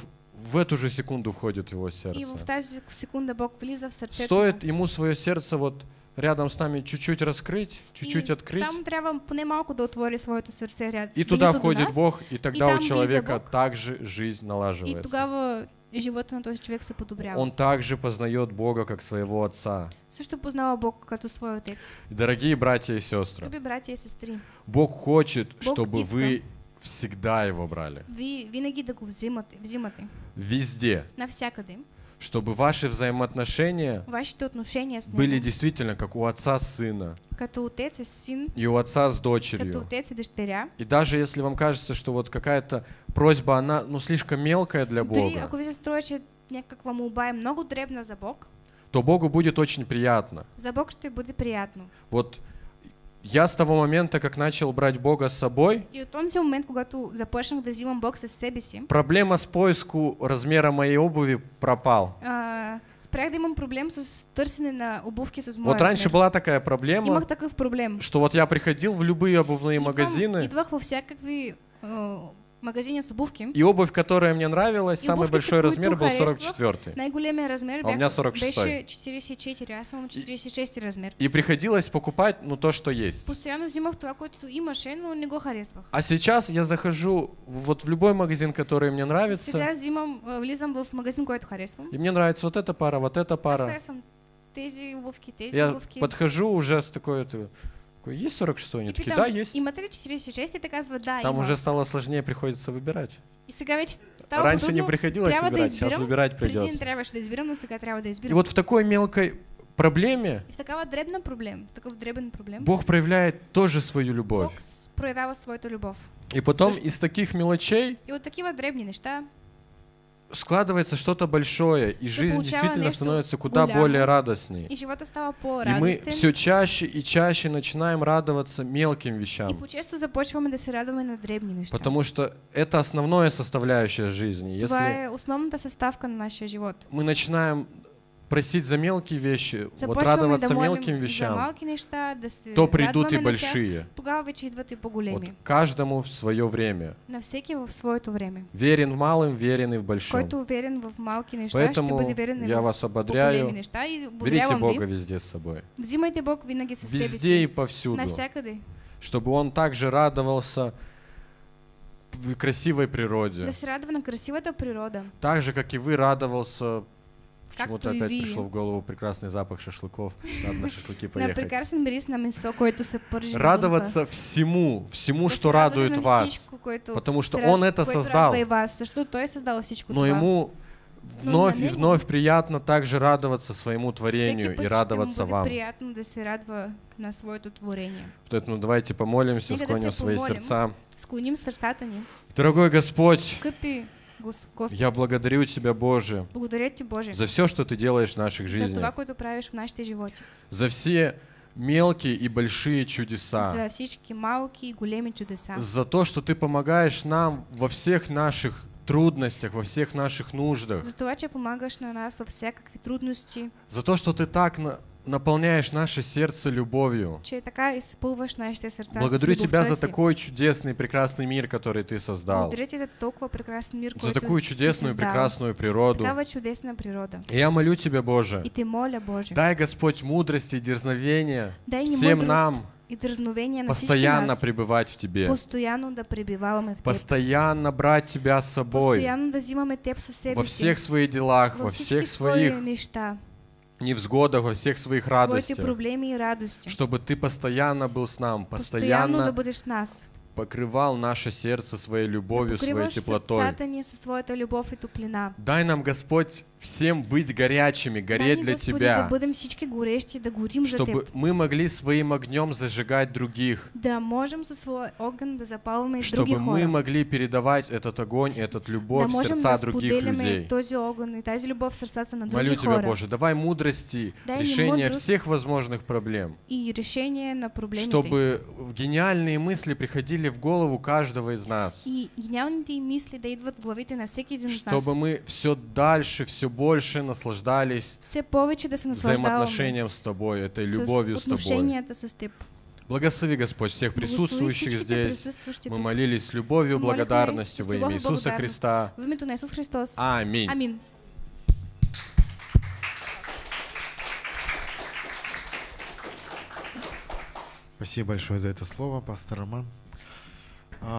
[SPEAKER 1] в эту же секунду входит в его
[SPEAKER 2] И в
[SPEAKER 1] сердце.
[SPEAKER 2] тази секунда Бог влиза в сърцето.
[SPEAKER 1] Стоит
[SPEAKER 2] му.
[SPEAKER 1] ему свое сердце вот рядом с нами чуть-чуть раскрыть, чуть-чуть
[SPEAKER 2] и
[SPEAKER 1] открыть.
[SPEAKER 2] Само трябва поне малко да отвори своето сърце ряд.
[SPEAKER 1] И туда входит
[SPEAKER 2] нас,
[SPEAKER 1] Бог, и тогда
[SPEAKER 2] там
[SPEAKER 1] у человека
[SPEAKER 2] Бог.
[SPEAKER 1] также жизнь
[SPEAKER 2] И
[SPEAKER 1] налаживается.
[SPEAKER 2] тогава живота на този човек се подобрява.
[SPEAKER 1] Он также познает Бога как своего Отца.
[SPEAKER 2] Също познава Бог като свой отец.
[SPEAKER 1] Дорогие братья и сестры,
[SPEAKER 2] Скъпи братя и сестри,
[SPEAKER 1] Бог хочет,
[SPEAKER 2] Бог
[SPEAKER 1] чтобы
[SPEAKER 2] иска.
[SPEAKER 1] вы всегда Его брали.
[SPEAKER 2] ви винаги да го взимате, взимате
[SPEAKER 1] Везде.
[SPEAKER 2] навсякъде.
[SPEAKER 1] Чтобы ваши взаимоотношения
[SPEAKER 2] Вашите отношения с
[SPEAKER 1] были
[SPEAKER 2] него,
[SPEAKER 1] действительно как у отца с сына
[SPEAKER 2] като отец и син,
[SPEAKER 1] и у отца с
[SPEAKER 2] като
[SPEAKER 1] дочерью.
[SPEAKER 2] отец и дъщеря.
[SPEAKER 1] И даже если вам кажется, что вот какая-то просьба, она ну, слишком мелкая для
[SPEAKER 2] Дори
[SPEAKER 1] Бога,
[SPEAKER 2] ако ви се струва, че някаква молба е много дребна за Бог,
[SPEAKER 1] то Богу будет очень приятно.
[SPEAKER 2] за Бог ще бъде приятно.
[SPEAKER 1] Вот я с того момента, как начал брать Бога с собой,
[SPEAKER 2] И от този момент, когато започнах да взимам Бог със себе си,
[SPEAKER 1] проблема с поиску размера моей обуви пропал.
[SPEAKER 2] а, спрях да имам проблем с търсене на обувки с моя
[SPEAKER 1] Вот раньше была такая проблема,
[SPEAKER 2] Имах такъв проблем.
[SPEAKER 1] что вот я приходил в любые обувные
[SPEAKER 2] Идвам-
[SPEAKER 1] магазины,
[SPEAKER 2] Идвах във всякакви а, магазини с обувки.
[SPEAKER 1] и обувь, которая мне нравилась,
[SPEAKER 2] И
[SPEAKER 1] самый большой размер был
[SPEAKER 2] харесвах.
[SPEAKER 1] 44.
[SPEAKER 2] Най-големия размер
[SPEAKER 1] А у меня 46.
[SPEAKER 2] беше 44, аз съм 46 размер.
[SPEAKER 1] И приходилось покупать, ну, то, что есть.
[SPEAKER 2] Постоянно взимах това, което имаше, но не го харесвах.
[SPEAKER 1] А сейчас я захожу вот в любой магазин, который мне нравится,
[SPEAKER 2] Сега взимам, а, влизам в магазин, който харесвам.
[SPEAKER 1] и мне нравится вот эта пара, вот эта пара.
[SPEAKER 2] тези обувки, тези
[SPEAKER 1] Я
[SPEAKER 2] обувки.
[SPEAKER 1] подхожу уже с такой, такой, есть 46 Они
[SPEAKER 2] И
[SPEAKER 1] такие, да, есть.
[SPEAKER 2] имате ли 46? И те казват, да,
[SPEAKER 1] Там уже стало сложнее, приходится выбирать.
[SPEAKER 2] И сега вече става
[SPEAKER 1] Раньше не приходилось
[SPEAKER 2] трябва да
[SPEAKER 1] выбирать, сейчас выбирать придется.
[SPEAKER 2] трябваше да избирам, но сега трябва да
[SPEAKER 1] И
[SPEAKER 2] избирам.
[SPEAKER 1] вот в такой мелкой проблеме
[SPEAKER 2] И в такава дребна проблем, такъв дребен проблем,
[SPEAKER 1] Бог проявляет тоже свою любовь.
[SPEAKER 2] Бог проявява своята любов.
[SPEAKER 1] И потом
[SPEAKER 2] Слушай-
[SPEAKER 1] из таких мелочей
[SPEAKER 2] И от такива дребни неща
[SPEAKER 1] складывается что-то большое, и
[SPEAKER 2] Се
[SPEAKER 1] жизнь действительно становится куда
[SPEAKER 2] голямо.
[SPEAKER 1] более радостней.
[SPEAKER 2] и живота става
[SPEAKER 1] И мы все чаще и чаще начинаем радоваться мелким
[SPEAKER 2] И
[SPEAKER 1] вещам,
[SPEAKER 2] по-често започваме да се радваме на дребни неща.
[SPEAKER 1] потому что это основная составляющая жизни.
[SPEAKER 2] Това
[SPEAKER 1] Если
[SPEAKER 2] е основната съставка на нашия живот.
[SPEAKER 1] мы начинаем просить за мелкие вещи, вот
[SPEAKER 2] Започваме
[SPEAKER 1] радоваться мелким
[SPEAKER 2] за
[SPEAKER 1] вещам,
[SPEAKER 2] неща, да
[SPEAKER 1] то придут и большие. Вот каждому в свое время.
[SPEAKER 2] На в своето време.
[SPEAKER 1] Верен в малым, верен и в большом.
[SPEAKER 2] Който уверен в малки неща, ще
[SPEAKER 1] Поэтому
[SPEAKER 2] бъде верен
[SPEAKER 1] я вас ободряю,
[SPEAKER 2] неща. И
[SPEAKER 1] берите Бога
[SPEAKER 2] ви.
[SPEAKER 1] везде с собой.
[SPEAKER 2] Взимайте Бог винаги със себе
[SPEAKER 1] Везде
[SPEAKER 2] си.
[SPEAKER 1] и повсюду.
[SPEAKER 2] Навсякъде.
[SPEAKER 1] Чтобы Он также радовался красивой природе.
[SPEAKER 2] Да се радва на красивата природа.
[SPEAKER 1] Так же, как и вы радовался, почему-то
[SPEAKER 2] и
[SPEAKER 1] опять пришло в голову прекрасный запах шашлыков. Надо на шашлыки
[SPEAKER 2] На
[SPEAKER 1] поехать.
[SPEAKER 2] прекрасен на месо, който се пържи навънка.
[SPEAKER 1] Радоваться всему, всему, что радует
[SPEAKER 2] на
[SPEAKER 1] вас. Потому что Он это создал.
[SPEAKER 2] и вас, защото той е създал всичко
[SPEAKER 1] Но. Ему
[SPEAKER 2] Но
[SPEAKER 1] вновь
[SPEAKER 2] на
[SPEAKER 1] и вновь приятно также радоваться своему творению и радоваться вам.
[SPEAKER 2] приятно да се радва на своето творение.
[SPEAKER 1] Поэтому давайте помолимся, склоним свои сердца.
[SPEAKER 2] Склоним сърцата ни.
[SPEAKER 1] Дорогой Господь,
[SPEAKER 2] Гос- Господи,
[SPEAKER 1] я благодарю Тебя, Боже,
[SPEAKER 2] благодаря Ти, Боже,
[SPEAKER 1] за все, что Ты делаешь в наших
[SPEAKER 2] за това,
[SPEAKER 1] жизнях,
[SPEAKER 2] което правиш в нашите животи.
[SPEAKER 1] за все мелкие и большие чудеса,
[SPEAKER 2] За всички малки и големи чудеса.
[SPEAKER 1] за то, что Ты помогаешь нам во всех наших трудностях, во всех наших нуждах,
[SPEAKER 2] За това, че помагаш на нас във всякакви трудности,
[SPEAKER 1] за то, что Ты так на- наполняешь наше сердце любовью.
[SPEAKER 2] че така изпълваш нашите сърца
[SPEAKER 1] Благодарю Тебя за такой чудесный, прекрасный мир, который Ты создал,
[SPEAKER 2] Благодаря Ти за толкова прекрасен мир,
[SPEAKER 1] за
[SPEAKER 2] който
[SPEAKER 1] такую чудесную, прекрасную природу.
[SPEAKER 2] Такава чудесна природа.
[SPEAKER 1] И я молю Тебя, Боже,
[SPEAKER 2] И те моля, Боже,
[SPEAKER 1] дай, Господь, мудрости и дерзновения
[SPEAKER 2] дай
[SPEAKER 1] всем нам
[SPEAKER 2] и на
[SPEAKER 1] постоянно
[SPEAKER 2] нас,
[SPEAKER 1] пребывать в Тебе,
[SPEAKER 2] постоянно да в Теб,
[SPEAKER 1] постоянно брать Тебя с собой.
[SPEAKER 2] Постоянно да взимаме Теб със себе
[SPEAKER 1] во всех своих делах, во всех своих
[SPEAKER 2] неща,
[SPEAKER 1] невзгодах, во всех своих радостях,
[SPEAKER 2] проблеми и радости.
[SPEAKER 1] чтобы Ты постоянно был с нам,
[SPEAKER 2] Постоянно
[SPEAKER 1] постоянно
[SPEAKER 2] с нас.
[SPEAKER 1] покрывал наше сердце своей любовью, своей теплотой.
[SPEAKER 2] любов и.
[SPEAKER 1] Дай нам, Господь, всем быть горячими, гореть для
[SPEAKER 2] Господи, да
[SPEAKER 1] Тебя,
[SPEAKER 2] бъдем всички горещи, да горим за
[SPEAKER 1] чтобы
[SPEAKER 2] Теб.
[SPEAKER 1] мы могли своим огнем зажигать других,
[SPEAKER 2] Да можем със своя огън да други
[SPEAKER 1] чтобы мы могли передавать этот огонь,
[SPEAKER 2] Да
[SPEAKER 1] любовь в сердца других людей.
[SPEAKER 2] този огън и тази любов в сърцата на други
[SPEAKER 1] Молю Тебя,
[SPEAKER 2] хора.
[SPEAKER 1] Боже, давай мудрости,
[SPEAKER 2] Дай
[SPEAKER 1] решения
[SPEAKER 2] мудрость.
[SPEAKER 1] всех возможных проблем,
[SPEAKER 2] И решение на проблемите.
[SPEAKER 1] чтобы гениальные мысли приходили в голову каждого из нас,
[SPEAKER 2] И гениалните им мисли да идват в главите на един от нас.
[SPEAKER 1] чтобы мы все дальше, все больше наслаждались
[SPEAKER 2] Все повече да се наслаждаваме
[SPEAKER 1] взаимоотношением с Тобой, этой любовью с Тобой. Благослови, Господь, всех присутствующих здесь. Мы молились с любовью благодарностью во имя Иисуса. Христа. Аминь.
[SPEAKER 2] Амин.
[SPEAKER 3] Спасибо большое за это слово, пастор Роман.